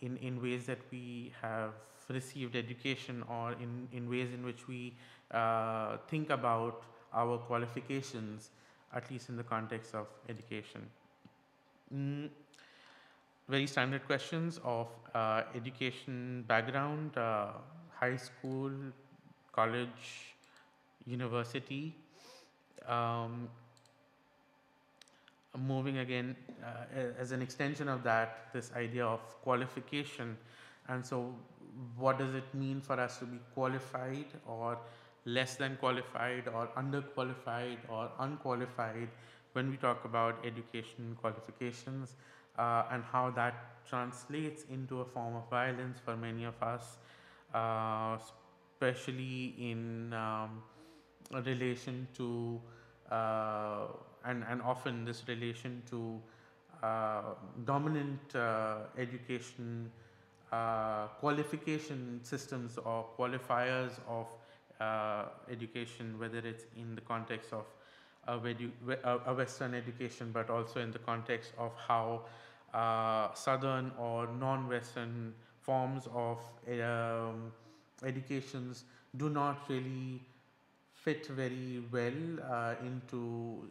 in in ways that we have received education or in, in ways in which we uh, think about our qualifications, at least in the context of education. Mm, very standard questions of uh, education background, uh, high school, college, university. Um, moving again uh, as an extension of that, this idea of qualification. And so what does it mean for us to be qualified or less than qualified or underqualified or unqualified when we talk about education qualifications uh, and how that translates into a form of violence for many of us, uh, especially in um, relation to and, and often this relation to uh, dominant uh, education uh, qualification systems or qualifiers of uh, education, whether it's in the context of a, a, Western education, but also in the context of how uh, Southern or non-Western forms of um, educations do not really fit very well uh, into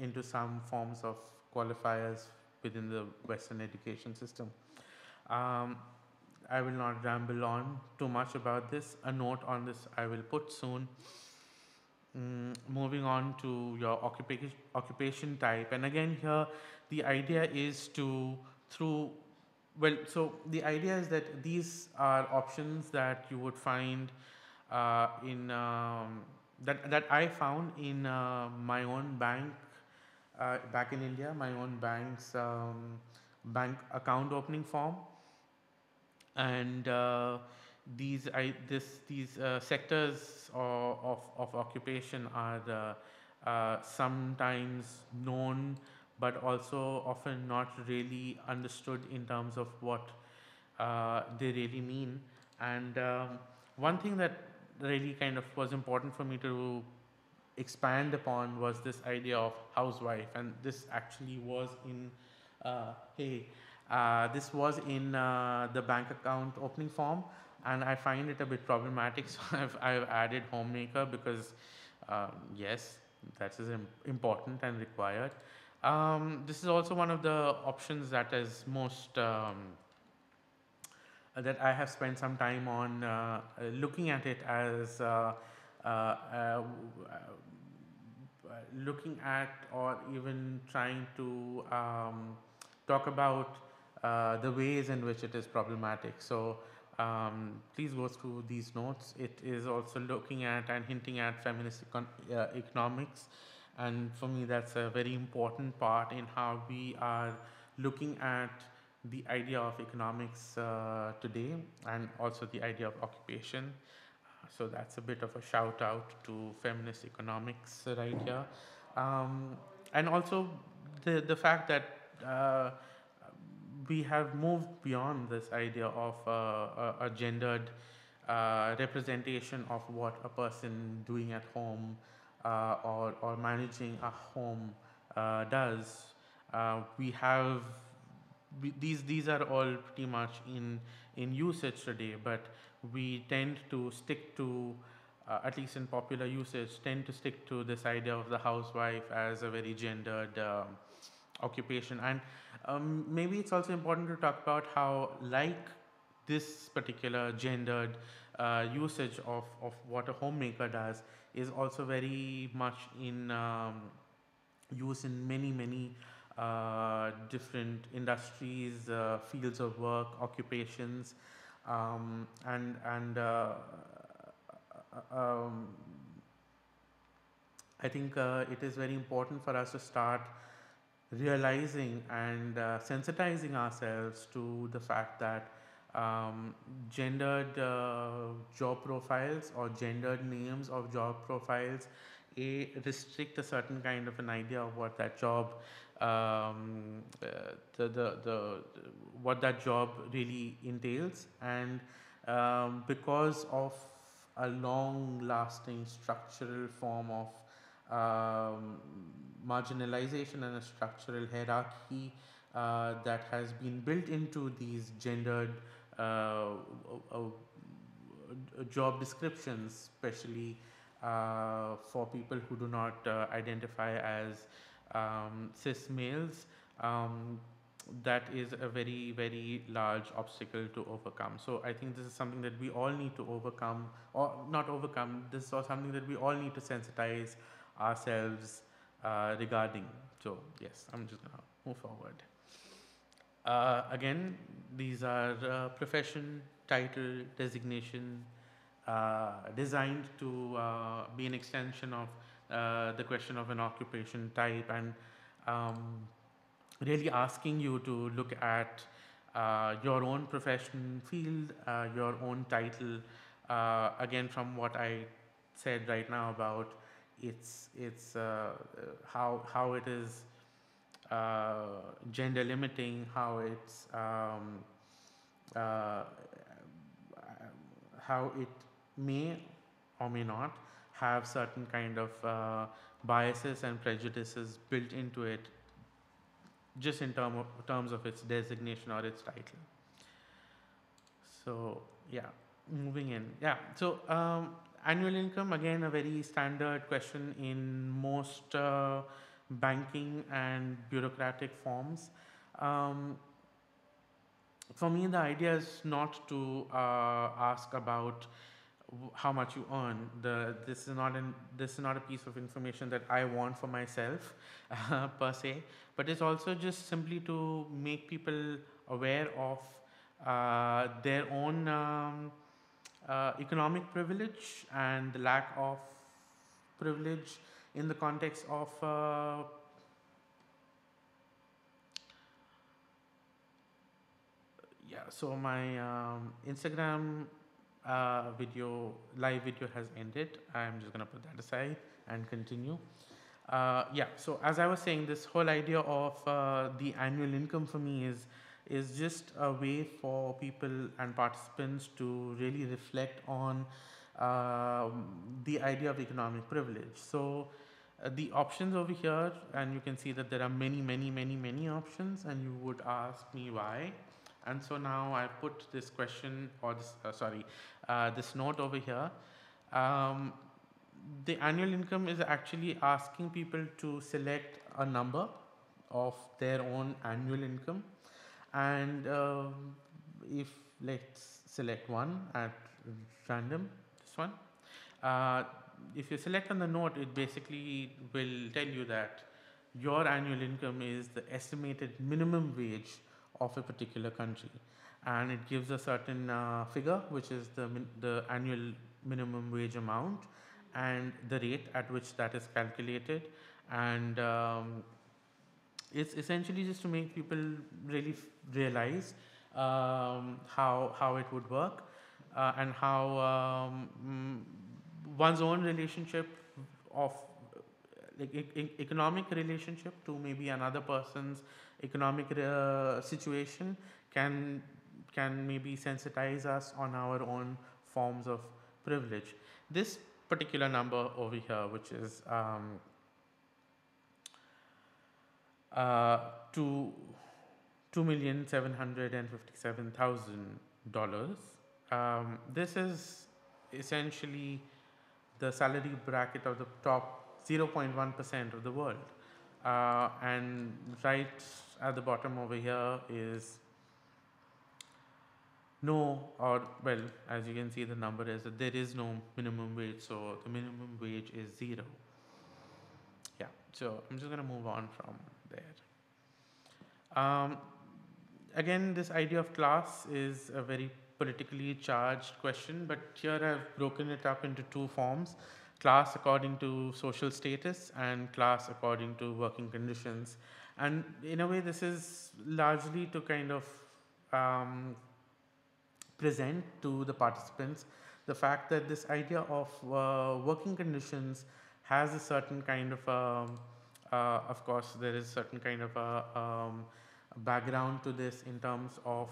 into some forms of qualifiers within the Western education system. Um, I will not ramble on too much about this. A note on this I will put soon. Mm, moving on to your occupation, occupation type. And again, here the idea is to, through, well, so the idea is that these are options that you would find in, um, that, that I found in uh, my own bank uh, back in India, my own bank's um, bank account opening form. And uh, these I, this, these uh, sectors of, of, of, occupation are uh, uh, sometimes known but also often not really understood in terms of what uh, they really mean. And um, one thing that really kind of was important for me to expand upon was this idea of housewife and this actually was in uh, hey uh, this was in uh, the bank account opening form and I find it a bit problematic so I've, I've added homemaker because um, yes that is important and required. Um, this is also one of the options that is most um, that I have spent some time on uh, looking at it as uh, uh, uh, looking at or even trying to um, talk about uh, the ways in which it is problematic. So um, please go through these notes. It is also looking at and hinting at feminist econ uh, economics. And for me, that's a very important part in how we are looking at the idea of economics uh, today and also the idea of occupation. So that's a bit of a shout out to feminist economics right here. Um, and also the, the fact that uh, we have moved beyond this idea of uh, a, a, gendered uh, representation of what a person doing at home uh, or, or managing a home uh, does. We have these these are all pretty much in in usage today, but we tend to stick to uh, at least in popular usage, tend to stick to this idea of the housewife as a very gendered uh, occupation. And um, maybe it's also important to talk about how, like this particular gendered uh, usage of, of what a homemaker does, is also very much in um, use in many, many different industries, uh, fields of work, occupations, um, and and uh, uh, um, I think uh, it is very important for us to start realizing and uh, sensitizing ourselves to the fact that um, gendered uh, job profiles or gendered names of job profiles a restrict a certain kind of an idea of what that job um, uh, the, the, the what that job really entails. And um, because of a long lasting structural form of um, marginalization and a structural hierarchy uh, that has been built into these gendered uh, uh, job descriptions, especially uh, for people who do not uh, identify as um, cis males. Um, that is a very very large obstacle to overcome so i think this is something that we all need to overcome or not overcome this is something that we all need to sensitize ourselves uh, regarding so yes i'm just gonna move forward uh, again these are uh, profession title designation uh, designed to uh, be an extension of uh, the question of an occupation type and um, really asking you to look at uh, your own profession field, uh, your own title. Uh, again, from what I said right now about it's it's uh, how how it is gender limiting, how it's um, how it may or may not have certain kind of biases and prejudices built into it just in term of, terms of its designation or its title. So yeah, moving in. Yeah, so um, annual income again a very standard question in most uh, banking and bureaucratic forms. Um, for me, the idea is not to uh, ask about how much you earn. The this is not an this is not a piece of information that I want for myself uh, per se, but it's also just simply to make people aware of uh, their own um, uh, economic privilege and the lack of privilege in the context of uh, yeah so my um, instagram uh, video live video has ended. I'm just to put that aside and continue. Uh, yeah so as i was saying this whole idea of uh, the annual income for me is is just a way for people and participants to really reflect on um, the idea of economic privilege. So uh, the options over here and you can see that there are many many many many options and you would ask me why and so now I put this question or this uh, sorry uh, this note over here. Um, the annual income is actually asking people to select a number of their own annual income. And uh, if let's select one at random this one. Uh, if you select on the note, it basically will tell you that your annual income is the estimated minimum wage of a particular country. And it gives a certain uh, figure which is the the annual minimum wage amount and the rate at which that is calculated. And um, it's essentially just to make people really realize um, how how it would work uh, and how um, mm, one's own relationship of like e- economic relationship to maybe another person's economic uh, situation can can maybe sensitize us on our own forms of privilege. This particular number over here, which is um, uh, two two million seven hundred and fifty seven thousand dollars. Um, this is essentially the salary bracket of the top zero point one percent of the world, uh, and right at the bottom over here is no or well as you can see the number is that there is no minimum wage so the minimum wage is zero. Yeah so i'm just going to move on from there. Um, again this idea of class is a very politically charged question but here i've broken it up into two forms class according to social status and class according to working conditions. And in a way this is largely to kind of um, present to the participants the fact that this idea of uh, working conditions has a certain kind of um, uh, of course there is certain kind of a, um, background to this in terms of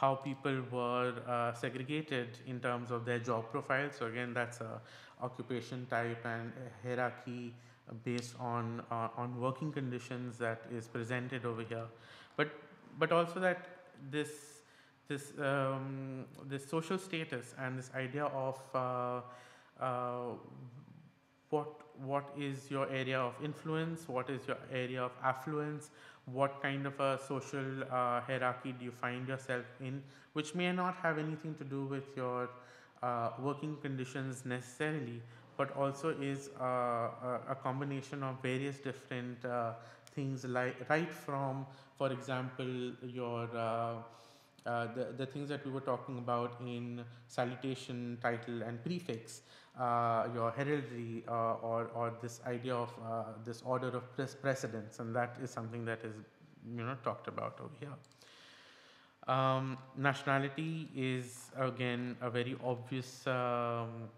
how people were uh, segregated in terms of their job profile. So again that's a occupation type and hierarchy based on uh, on working conditions that is presented over here. But but also that this this um, this social status and this idea of uh, uh, what what is your area of influence, what is your area of affluence, what kind of a social uh, hierarchy do you find yourself in, which may not have anything to do with your uh, working conditions necessarily, but also is uh, a, combination of various different uh, things like right from, for example, your uh, the, the things that we were talking about in salutation, title, and prefix, uh, your heraldry, uh, or, or this idea of uh, this order of precedence, and that is something that is you know talked about over here. Um, nationality is again a very obvious um,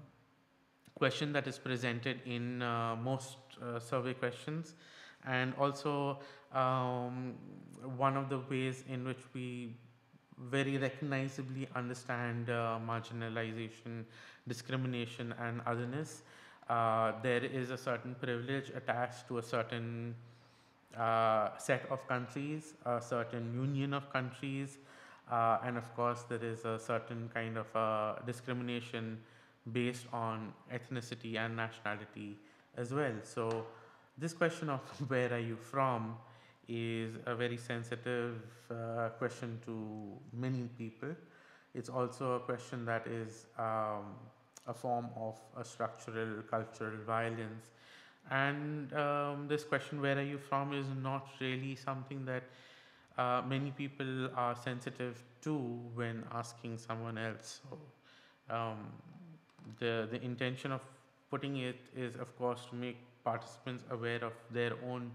question that is presented in uh, most uh, survey questions, and also um, one of the ways in which we very recognizably understand uh, marginalization, discrimination, and otherness. Uh, there is a certain privilege attached to a certain uh, set of countries, a certain union of countries, uh, and of course, there is a certain kind of uh, discrimination based on ethnicity and nationality as well. So, this question of where are you from is a very sensitive uh, question to many people. It's also a question that is um, a form of a structural cultural violence. And um, this question, where are you from, is not really something that uh, many people are sensitive to when asking someone else. So, um, the, the intention of putting it is, of course, to make participants aware of their own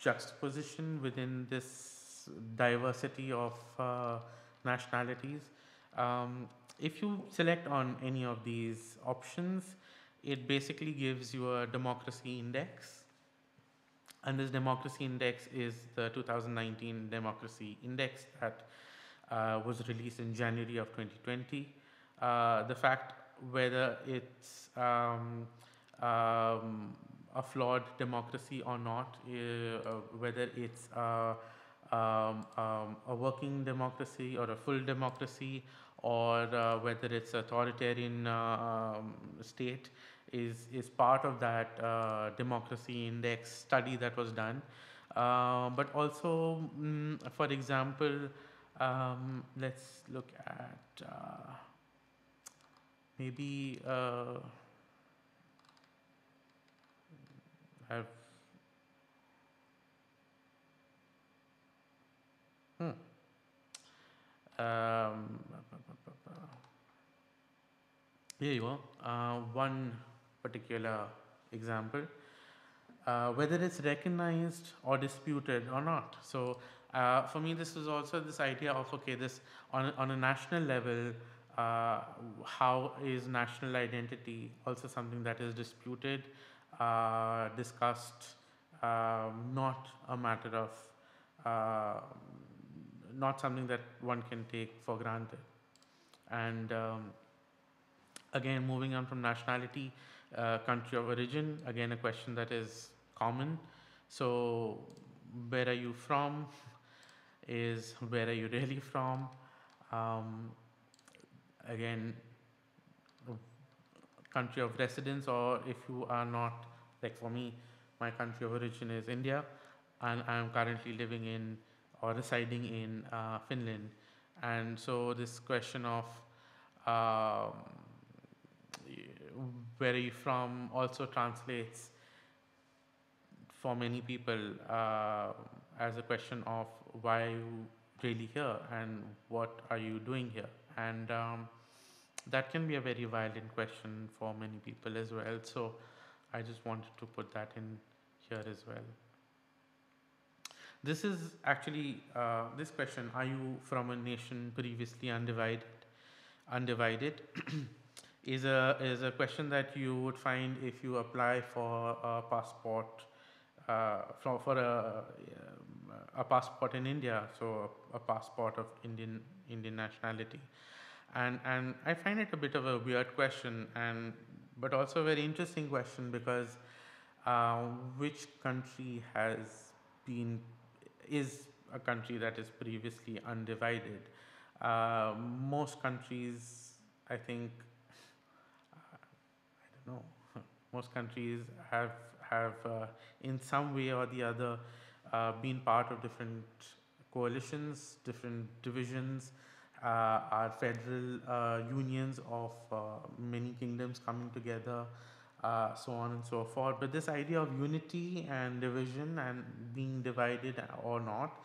juxtaposition within this diversity of uh, nationalities. Um, if you select on any of these options, it basically gives you a democracy index. And this democracy index is the 2019 democracy index that uh, was released in January of 2020. Uh, the fact whether it's um, um, a flawed democracy or not, uh, whether it's a, um, um, a working democracy or a full democracy or uh, whether it's authoritarian uh, um, state is, is part of that democracy index study that was done. But also, mm, for example, um, let's look at maybe I've hmm. Um, here you go. Uh, one particular example, uh, whether it's recognized or disputed or not. So uh, for me, this is also this idea of okay, this on on a national level, uh, how is national identity also something that is disputed, discussed, um, not a matter of uh, not something that one can take for granted. And um, again, moving on from nationality, uh, country of origin, again, a question that is common. So, where are you from? Is where are you really from? Um, again, country of residence, or if you are not, like for me, my country of origin is India, and I am currently living in or residing in uh, Finland. And so this question of um, where are you from also translates for many people uh, as a question of why are you really here and what are you doing here and um, that can be a very violent question for many people as well so i just wanted to put that in here as well this is actually uh, this question: Are you from a nation previously undivided? Undivided is a is a question that you would find if you apply for a passport uh, for for a a passport in India, so a, a, passport of Indian Indian nationality, and and I find it a bit of a weird question, and but also a very interesting question because uh, which country has been is a country that is previously undivided. Uh, most countries, I think, uh, I don't know, most countries have have uh, in some way or the other uh, been part of different coalitions, different divisions, uh, are federal uh, unions of many kingdoms coming together uh, so on and so forth. But this idea of unity and division and being divided or not,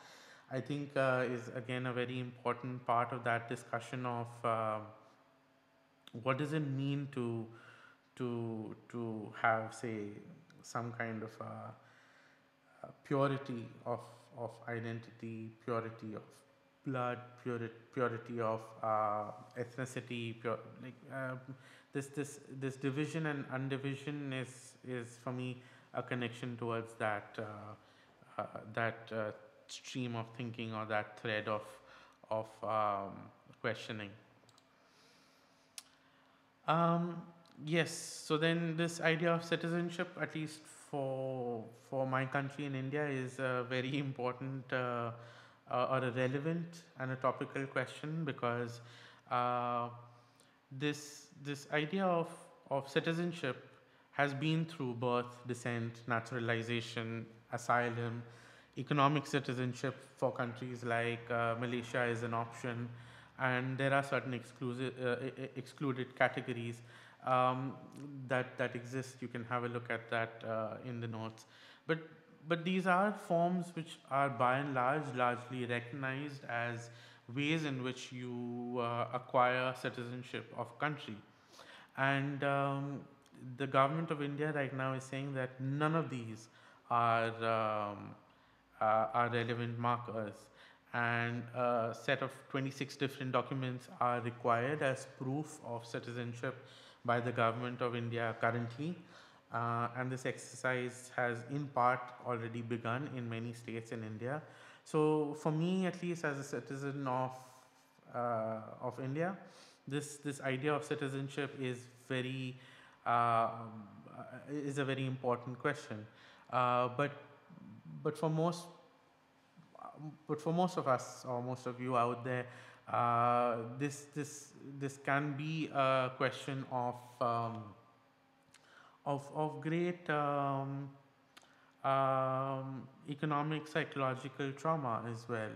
I think uh, is again a very important part of that discussion of uh, what does it mean to to to have say some kind of uh, purity of of identity, purity of blood, purity purity of uh, ethnicity, pure, like uh, this this this division and undivision is is for me a connection towards that uh, uh, that uh, stream of thinking or that thread of of um, questioning. Um, yes, so then this idea of citizenship, at least for for my country in India, is a very important uh, or a relevant and a topical question because uh, this this idea of of citizenship has been through birth, descent, naturalization, asylum, economic citizenship for countries like uh, Malaysia is an option, and there are certain exclusive, uh, excluded categories um, that that exist. You can have a look at that uh, in the notes, but but these are forms which are by and large largely recognized as ways in which you uh, acquire citizenship of country. And um, the government of India right now is saying that none of these are, um, uh, are relevant markers and a set of 26 different documents are required as proof of citizenship by the government of India currently. Uh, and this exercise has in part already begun in many states in India. So for me, at least as a citizen of uh, of India, this this idea of citizenship is very uh, is a very important question. Uh, but but for most but for most of us or most of you out there, uh, this this this can be a question of um, of of great. Um, um, economic psychological trauma as well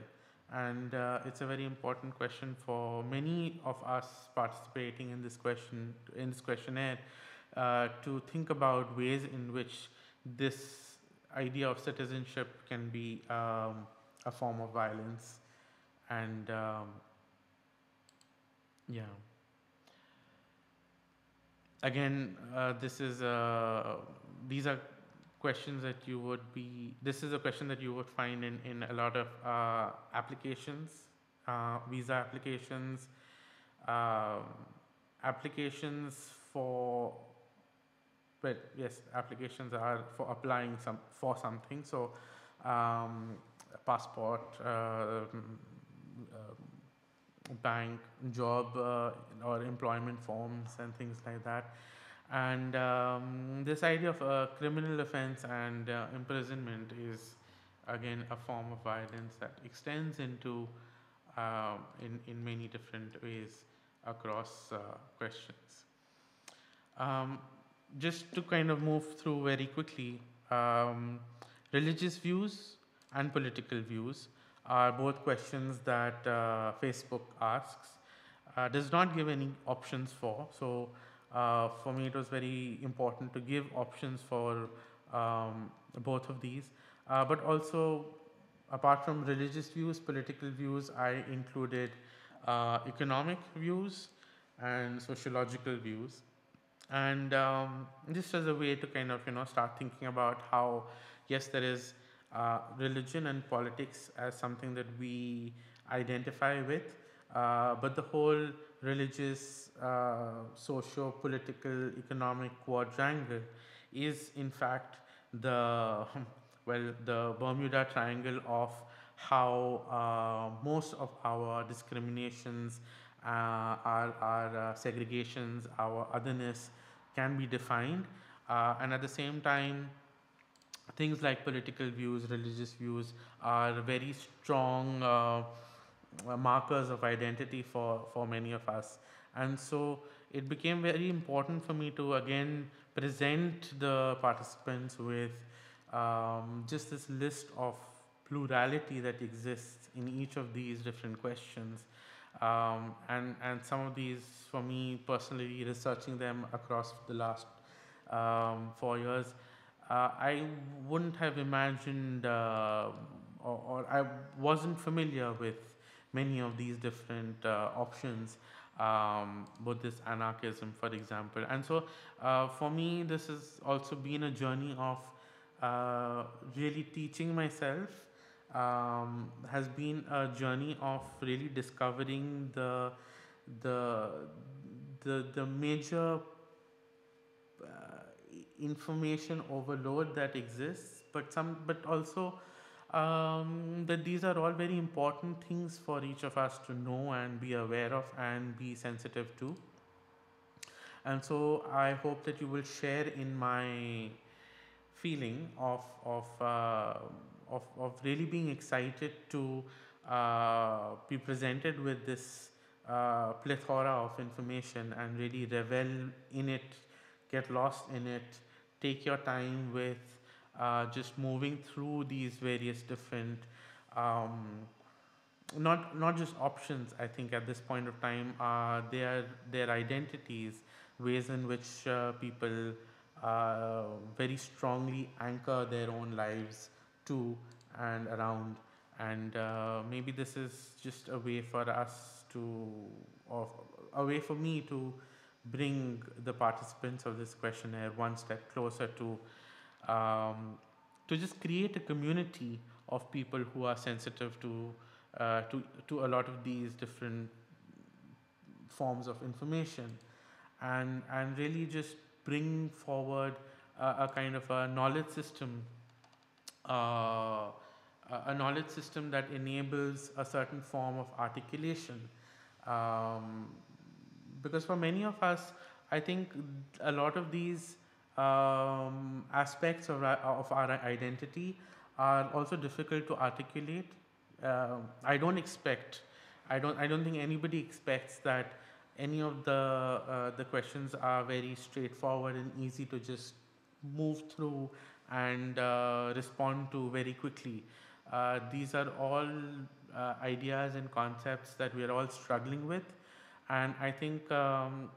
and uh, it's a very important question for many of us participating in this question in this questionnaire uh, to think about ways in which this idea of citizenship can be um, a form of violence and um, yeah again uh, this is uh, these are questions that you would be this is a question that you would find in, in a lot of uh, applications uh, visa applications um, applications for well yes applications are for applying some for something. So um, passport uh, bank job uh, or employment forms and things like that and um, this idea of a criminal offense and uh, imprisonment is again a form of violence that extends into uh, in, in many different ways across uh, questions. Um, just to kind of move through very quickly, um, religious views and political views are both questions that uh, Facebook asks. Uh, does not give any options for. So uh, for me, it was very important to give options for um, both of these. Uh, but also, apart from religious views, political views, I included uh, economic views and sociological views. And um, just as a way to kind of you know start thinking about how yes, there is uh, religion and politics as something that we identify with, uh, but the whole religious, uh, socio political, economic quadrangle is in fact the well the Bermuda Triangle of how uh, most of our discriminations, uh, our, our segregations, our otherness can be defined, and at the same time things like political views, religious views are very strong uh, markers of identity for, for many of us. And so it became very important for me to again present the participants with um, just this list of plurality that exists in each of these different questions. Um, and, and some of these, for me personally, researching them across the last um, four years, uh, I wouldn't have imagined uh, or, or, I wasn't familiar with many of these different uh, options. Um, Buddhist anarchism, for example. And so, uh, for me, this has also been a journey of uh, really teaching myself. Um, has been a journey of really discovering the the the the major information overload that exists, but some, but also um, that these are all very important things for each of us to know and be aware of and be sensitive to. And so I hope that you will share in my feeling of of uh, of, of really being excited to uh, be presented with this uh, plethora of information and really revel in it, get lost in it, take your time with uh, just moving through these various different um, not not just options i think at this point of time uh, their their identities ways in which uh, people uh, very strongly anchor their own lives to and around. And uh, maybe this is just a way for us to or a way for me to bring the participants of this questionnaire one step closer to um, to just create a community of people who are sensitive to uh, to to a lot of these different forms of information. And and really just bring forward a kind of a knowledge system uh, a knowledge system that enables a certain form of articulation. Um, because for many of us, I think a lot of these um, aspects of of our identity are also difficult to articulate. Uh, I don't expect, I don't, I don't think anybody expects that any of the uh, the questions are very straightforward and easy to just move through and uh, respond to very quickly. Uh, these are all uh, ideas and concepts that we are all struggling with and I think um,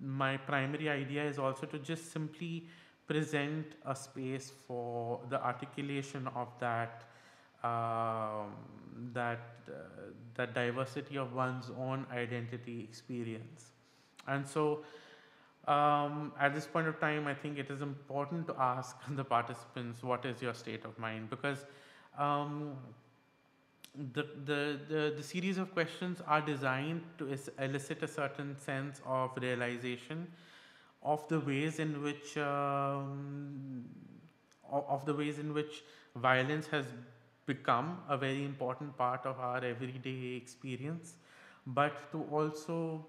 my primary idea is also to just simply present a space for the articulation of that um, that uh, that diversity of one's own identity experience. And so um, at this point of time i think it is important to ask the participants what is your state of mind? Because um, the, the, the, the series of questions are designed to elicit a certain sense of realization of the ways in which um, of the ways in which violence has become a very important part of our everyday experience. But to also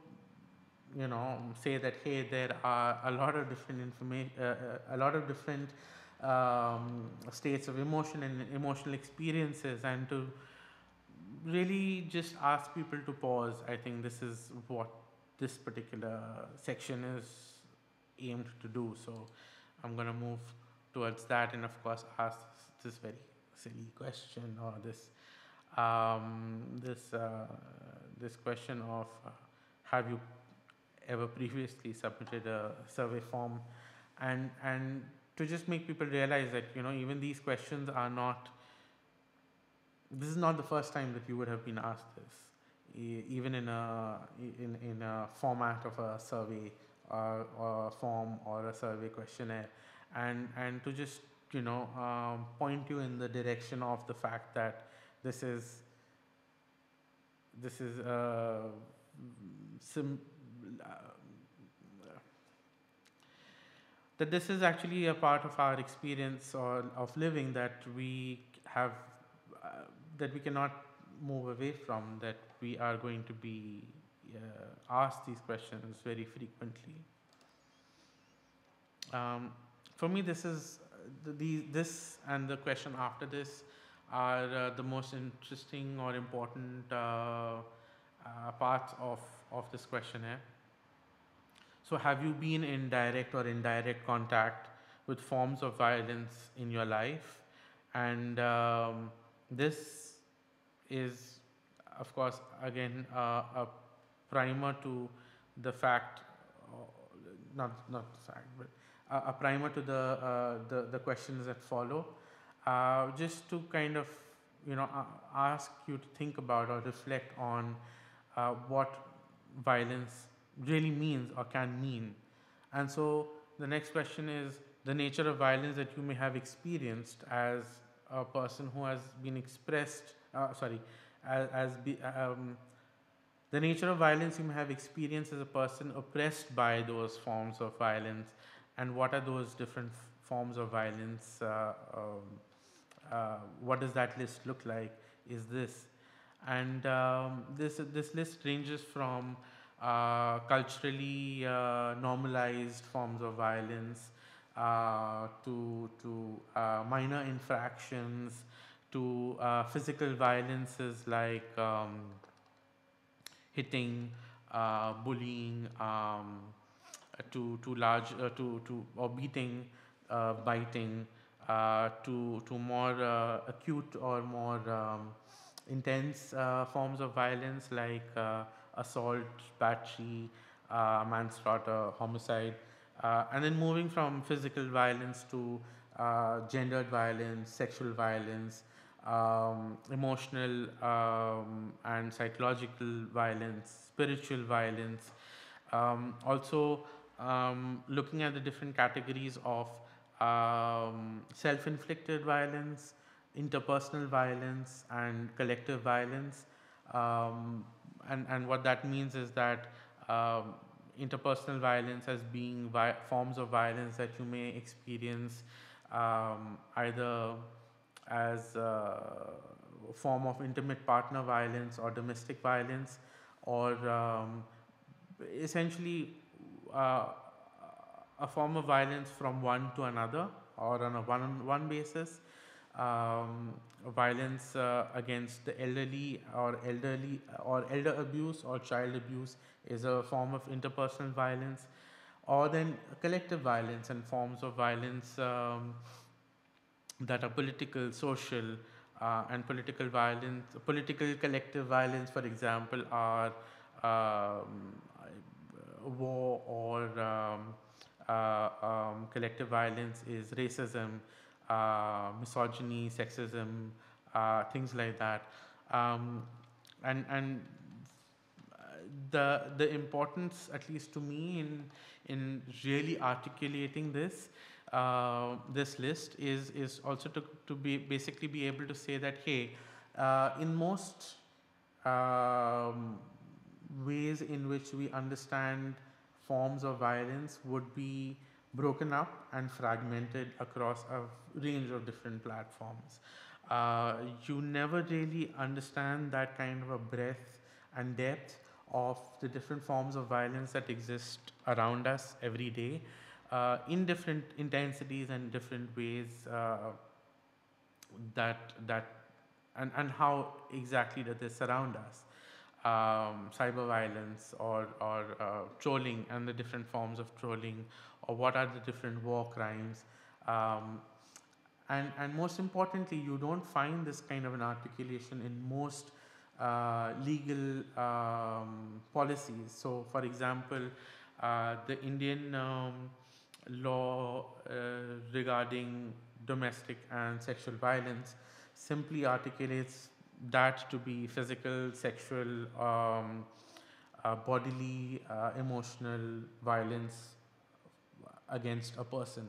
you know say that hey there are a lot of different information uh, uh, a lot of different um, states of emotion and emotional experiences and to really just ask people to pause. I think this is what this particular section is aimed to do. So i'm going to move towards that and of course ask this very silly question or this um, this uh, this question of uh, have you ever previously submitted a survey form? And and to just make people realize that you know even these questions are not this is not the first time that you would have been asked this. Even in a in, in a format of a survey or, or a form or a survey questionnaire. And and to just you know um, point you in the direction of the fact that this is this is a sim, uh, that this is actually a part of our experience or of living that we have that we cannot move away from that we are going to be uh, asked these questions very frequently um, for me this is the, the, this and the question after this are uh, the most interesting or important uh, uh, parts of, of this questionnaire. So have you been in direct or indirect contact with forms of violence in your life? And um, this is, of course, again, uh, a primer to the fact, uh, not, not fact, but a primer to the, uh, the, the questions that follow, uh, just to kind of you know ask you to think about or reflect on what violence really means or can mean. And so the next question is the nature of violence that you may have experienced as a person who has been expressed, uh, sorry, as, as be, um, the nature of violence you may have experienced as a person oppressed by those forms of violence and what are those different forms of violence? Uh, um, uh, what does that list look like? Is this? And um, this, this list ranges from uh, culturally uh, normalized forms of violence uh, to, to uh, minor infractions to physical violences like um, hitting, bullying, um, to to large uh, to to or beating, uh, biting, uh, to to more acute or more um, intense forms of violence like assault, battery, manslaughter, homicide, and then moving from physical violence to gendered violence, sexual violence, um, emotional um, and psychological violence, spiritual violence. Um, also, um, looking at the different categories of um, self-inflicted violence, interpersonal violence, and collective violence. Um, and, and what that means is that interpersonal violence as being vi forms of violence that you may experience either as a form of intimate partner violence or domestic violence or um, essentially uh, a form of violence from one to another or on a one-on-one basis. Um, violence uh, against the elderly or elderly or elder abuse or child abuse is a form of interpersonal violence or then collective violence and forms of violence um, that are political, social uh, and political violence, political collective violence for example are um, war or um, uh, um, collective violence is racism, uh, misogyny, sexism, uh, things like that. Um, and and the the importance, at least to me, in in really articulating this uh, this list is is also to to be basically be able to say that hey, uh, in most um, ways in which we understand forms of violence would be broken up and fragmented across a range of different platforms. Uh, you never really understand that kind of a breadth and depth of the different forms of violence that exist around us every day uh, in different intensities and different ways uh, that that and, and how exactly does they surround us um, cyber violence or, or uh, trolling and the different forms of trolling or what are the different war crimes um, and, and most importantly you don't find this kind of an articulation in most uh, legal um, policies. So, for example, uh, the Indian um, law uh, regarding domestic and sexual violence simply articulates that to be physical, sexual, um, uh, bodily, uh, emotional violence against a person.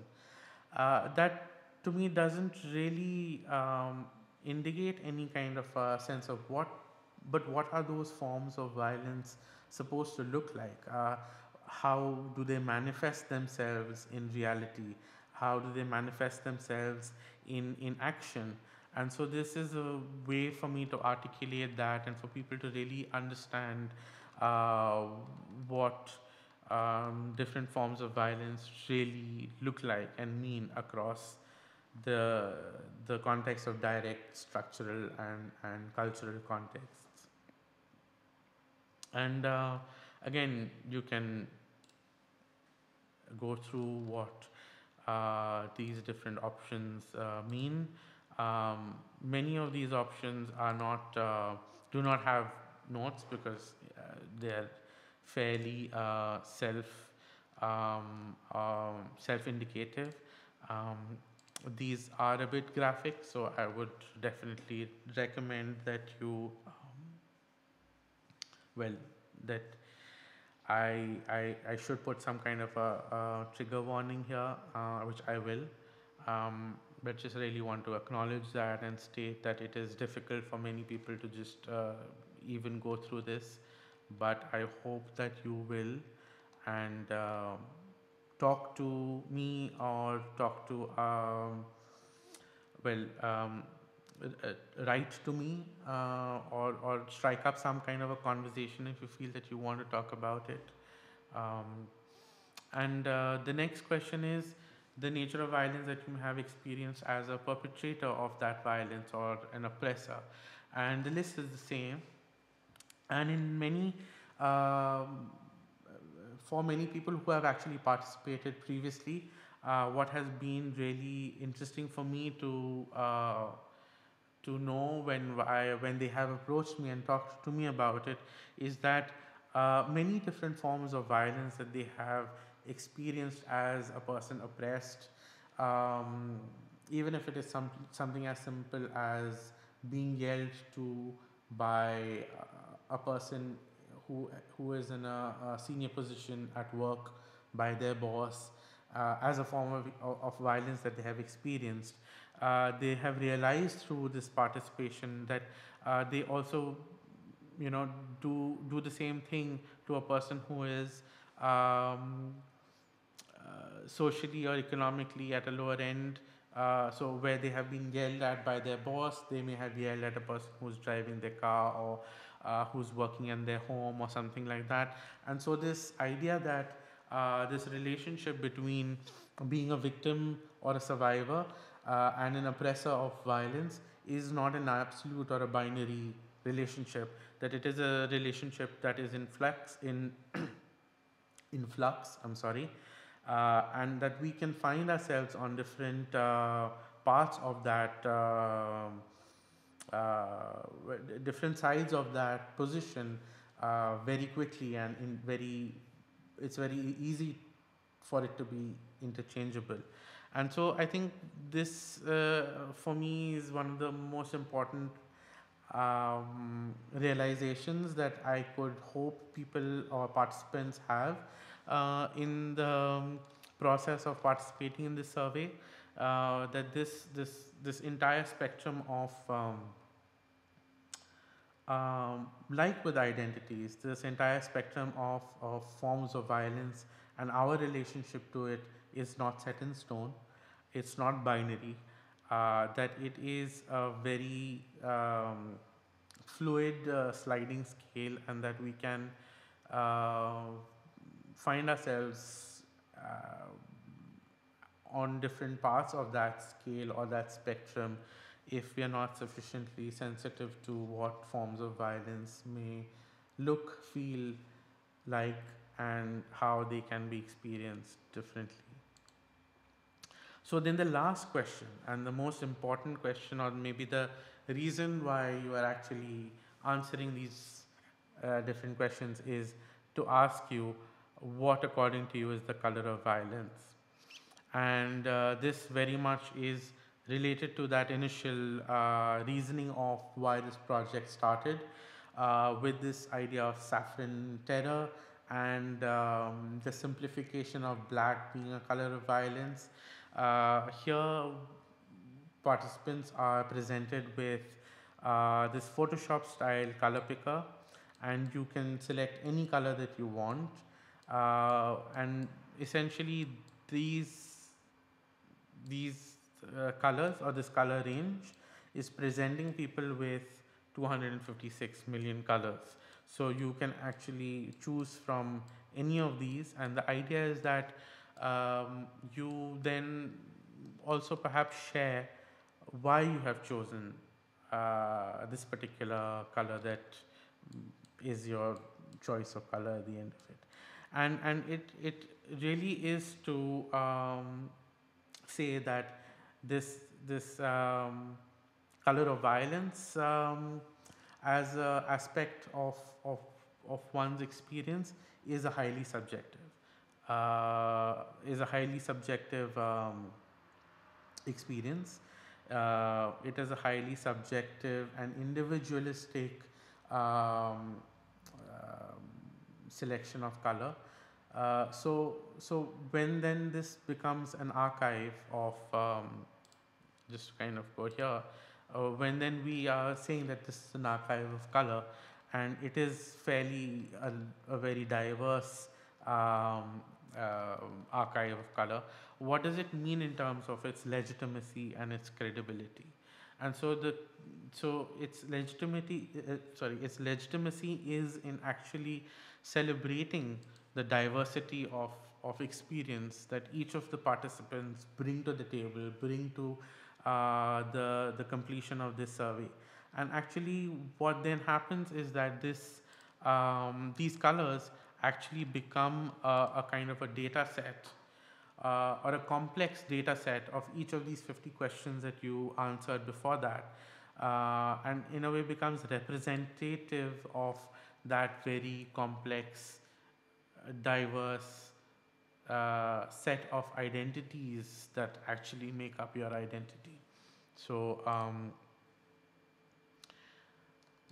Uh, that to me doesn't really um, indicate any kind of a sense of what but what are those forms of violence supposed to look like? How do they manifest themselves in reality? How do they manifest themselves in, in action? And so this is a way for me to articulate that and for people to really understand uh, what um, different forms of violence really look like and mean across the, the context of direct, structural and, and cultural contexts. and uh, again you can go through what uh, these different options uh, mean. Um, many of these options are not uh, do not have notes because uh, they're fairly uh, self um, um, self-indicative. Um, these are a bit graphic so I would definitely recommend that you well that I, I, I should put some kind of a, a trigger warning here, uh, which I will. Um, but just really want to acknowledge that and state that it is difficult for many people to just uh, even go through this. But I hope that you will and uh, talk to me or talk to, um, well, um, write to me uh, or, or strike up some kind of a conversation if you feel that you want to talk about it. Um, and uh, the next question is the nature of violence that you have experienced as a perpetrator of that violence or an oppressor. And the list is the same. And in many, um, for many people who have actually participated previously, uh, what has been really interesting for me to uh, to know when I, when they have approached me and talked to me about it is that uh, many different forms of violence that they have experienced as a person oppressed, um, even if it is some, something as simple as being yelled to by a person who, who is in a, a senior position at work by their boss uh, as a form of, of violence that they have experienced. uh, they have realized through this participation that uh, they also you know do do the same thing to a person who is um, uh, socially or economically at a lower end uh, so where they have been yelled at by their boss they may have yelled at a person who's driving their car or uh, who's working in their home or something like that. And so this idea that uh, this relationship between being a victim or a survivor uh, and an oppressor of violence is not an absolute or a binary relationship that it is a relationship that is in flux in in flux i'm sorry uh, and that we can find ourselves on different uh, parts of that uh, uh, different sides of that position uh, very quickly and in very it's very easy for it to be interchangeable. And so I think this, uh, for me, is one of the most important um, realizations that I could hope people or participants have uh, in the um, process of participating in this survey. Uh, that this this this entire spectrum of um, um, like with identities, this entire spectrum of, of forms of violence and our relationship to it is not set in stone. It's not binary. Uh, that it is a very um, fluid uh, sliding scale and that we can uh, find ourselves uh, on different parts of that scale or that spectrum if we are not sufficiently sensitive to what forms of violence may look, feel like, and how they can be experienced differently. So then the last question and the most important question or maybe the reason why you are actually answering these uh, different questions is to ask you what according to you is the color of violence. And uh, this very much is related to that initial uh, reasoning of why this project started uh, with this idea of saffron terror and um, the simplification of black being a color of violence. Uh, here participants are presented with uh, this Photoshop style color picker. And you can select any color that you want. Uh, and essentially these these uh, colors or this color range is presenting people with 256 million colors. So you can actually choose from any of these. And the idea is that um, you then also perhaps share why you have chosen uh, this particular color that is your choice of color at the end of it. And, and it, it really is to um, say that this this um, color of violence um, as an aspect of, of, of one's experience is a highly subjective is a highly subjective um, experience. Uh, it is a highly subjective and individualistic um, uh, selection of color. Uh, so, so when then this becomes an archive of, um, just kind of go here, uh, when then we are saying that this is an archive of color and it is fairly a, a very diverse um, uh, archive of color, what does it mean in terms of its legitimacy and its credibility? And so the so its legitimacy, uh, sorry, its legitimacy is in actually celebrating the diversity of, of experience that each of the participants bring to the table, bring to uh, the, the completion of this survey. And actually what then happens is that this, um, these colors actually become a, a, kind of a data set uh, or a complex data set of each of these 50 questions that you answered before that. Uh, and in a way becomes representative of that very complex diverse uh, set of identities that actually make up your identity. So um,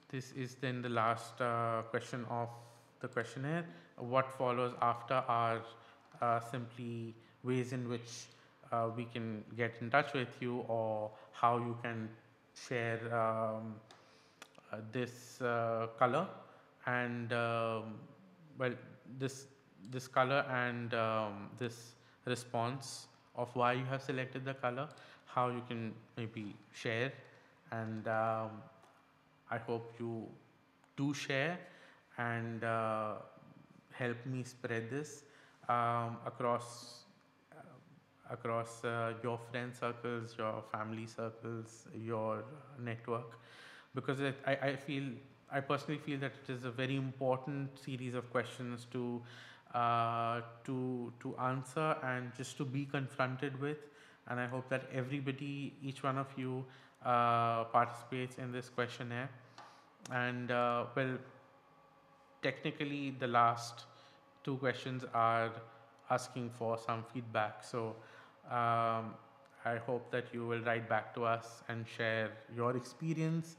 this is then the last uh, question of the questionnaire. What follows after are uh, simply ways in which uh, we can get in touch with you or how you can share um, uh, this uh, color and um, well this this color and um, this response of why you have selected the color, how you can maybe share and um, I hope you do share and uh, help me spread this um, across uh, across uh, your friend circles, your family circles, your network because it, I, I feel I personally feel that it is a very important series of questions to uh, to to answer and just to be confronted with. And I hope that everybody, each one of you, uh, participates in this questionnaire. And uh, well, technically, the last two questions are asking for some feedback. So um, I hope that you will write back to us and share your experience,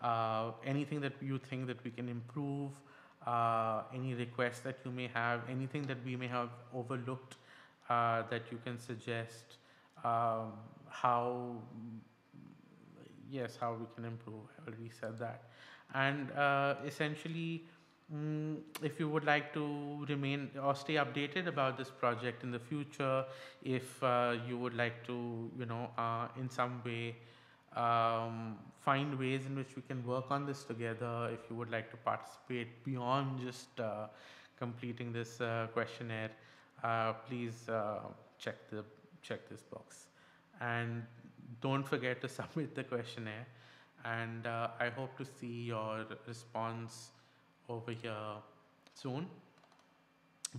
uh, anything that you think that we can improve, uh, any requests that you may have, anything that we may have overlooked uh, that you can suggest, um, how, yes, how we can improve. I already said that. And uh, essentially, Mm, if you would like to remain or stay updated about this project in the future, if uh, you would like to, you know, uh, in some way um, find ways in which we can work on this together, if you would like to participate beyond just uh, completing this uh, questionnaire, uh, please uh, check the check this box, and don't forget to submit the questionnaire. And I hope to see your response over here soon.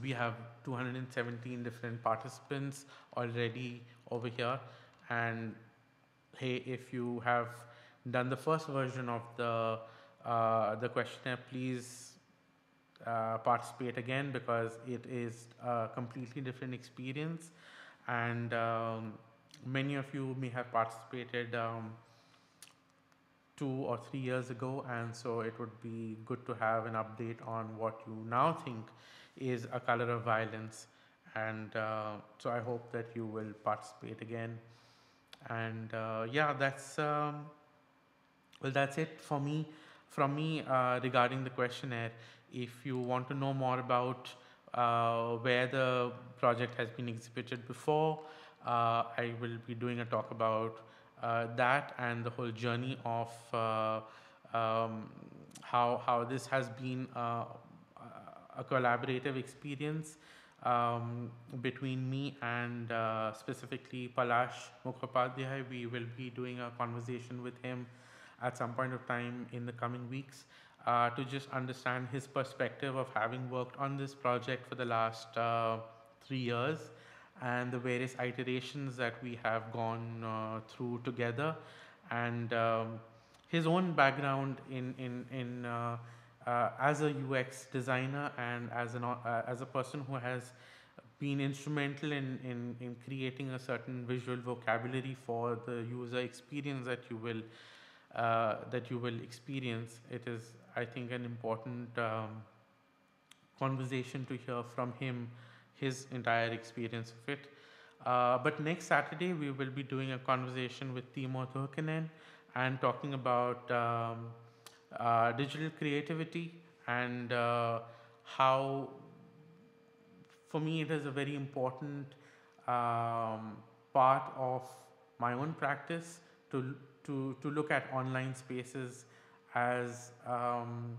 We have 217 different participants already over here and hey if you have done the first version of the uh, the questionnaire please uh, participate again because it is a completely different experience and um, many of you may have participated um, two or three years ago and so it would be good to have an update on what you now think is a color of violence. And uh, so I hope that you will participate again. And uh, yeah that's um, well that's it for me from me uh, regarding the questionnaire. If you want to know more about uh, where the project has been exhibited before uh, I will be doing a talk about that and the whole journey of uh, um, how how this has been uh, a collaborative experience um, between me and uh, specifically Palash Mukhopadhyay. We will be doing a conversation with him at some point of time in the coming weeks uh, to just understand his perspective of having worked on this project for the last uh, three years and the various iterations that we have gone uh, through together. And um, his own background in in in uh, uh, as a UX designer and as an uh, as a person who has been instrumental in, in in creating a certain visual vocabulary for the user experience that you will uh, that you will experience it is I think an important um, conversation to hear from him his entire experience of it. Uh, but next Saturday, we will be doing a conversation with Timo Tuhkinen and talking about um, uh, digital creativity and uh, how, for me, it is a very important um, part of my own practice to, to, to look at online spaces as, um,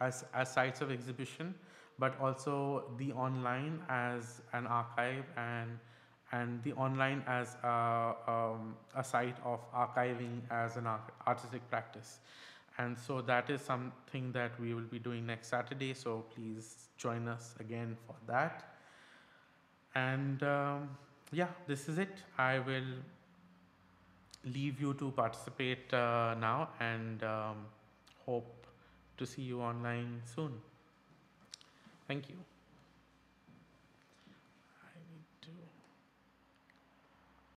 as, as sites of exhibition but also the online as an archive and and the online as a, um, a site of archiving as an artistic practice. And so that is something that we will be doing next Saturday. So please join us again for that. And um, yeah, this is it. I will leave you to participate uh, now and um, hope to see you online soon. Thank you.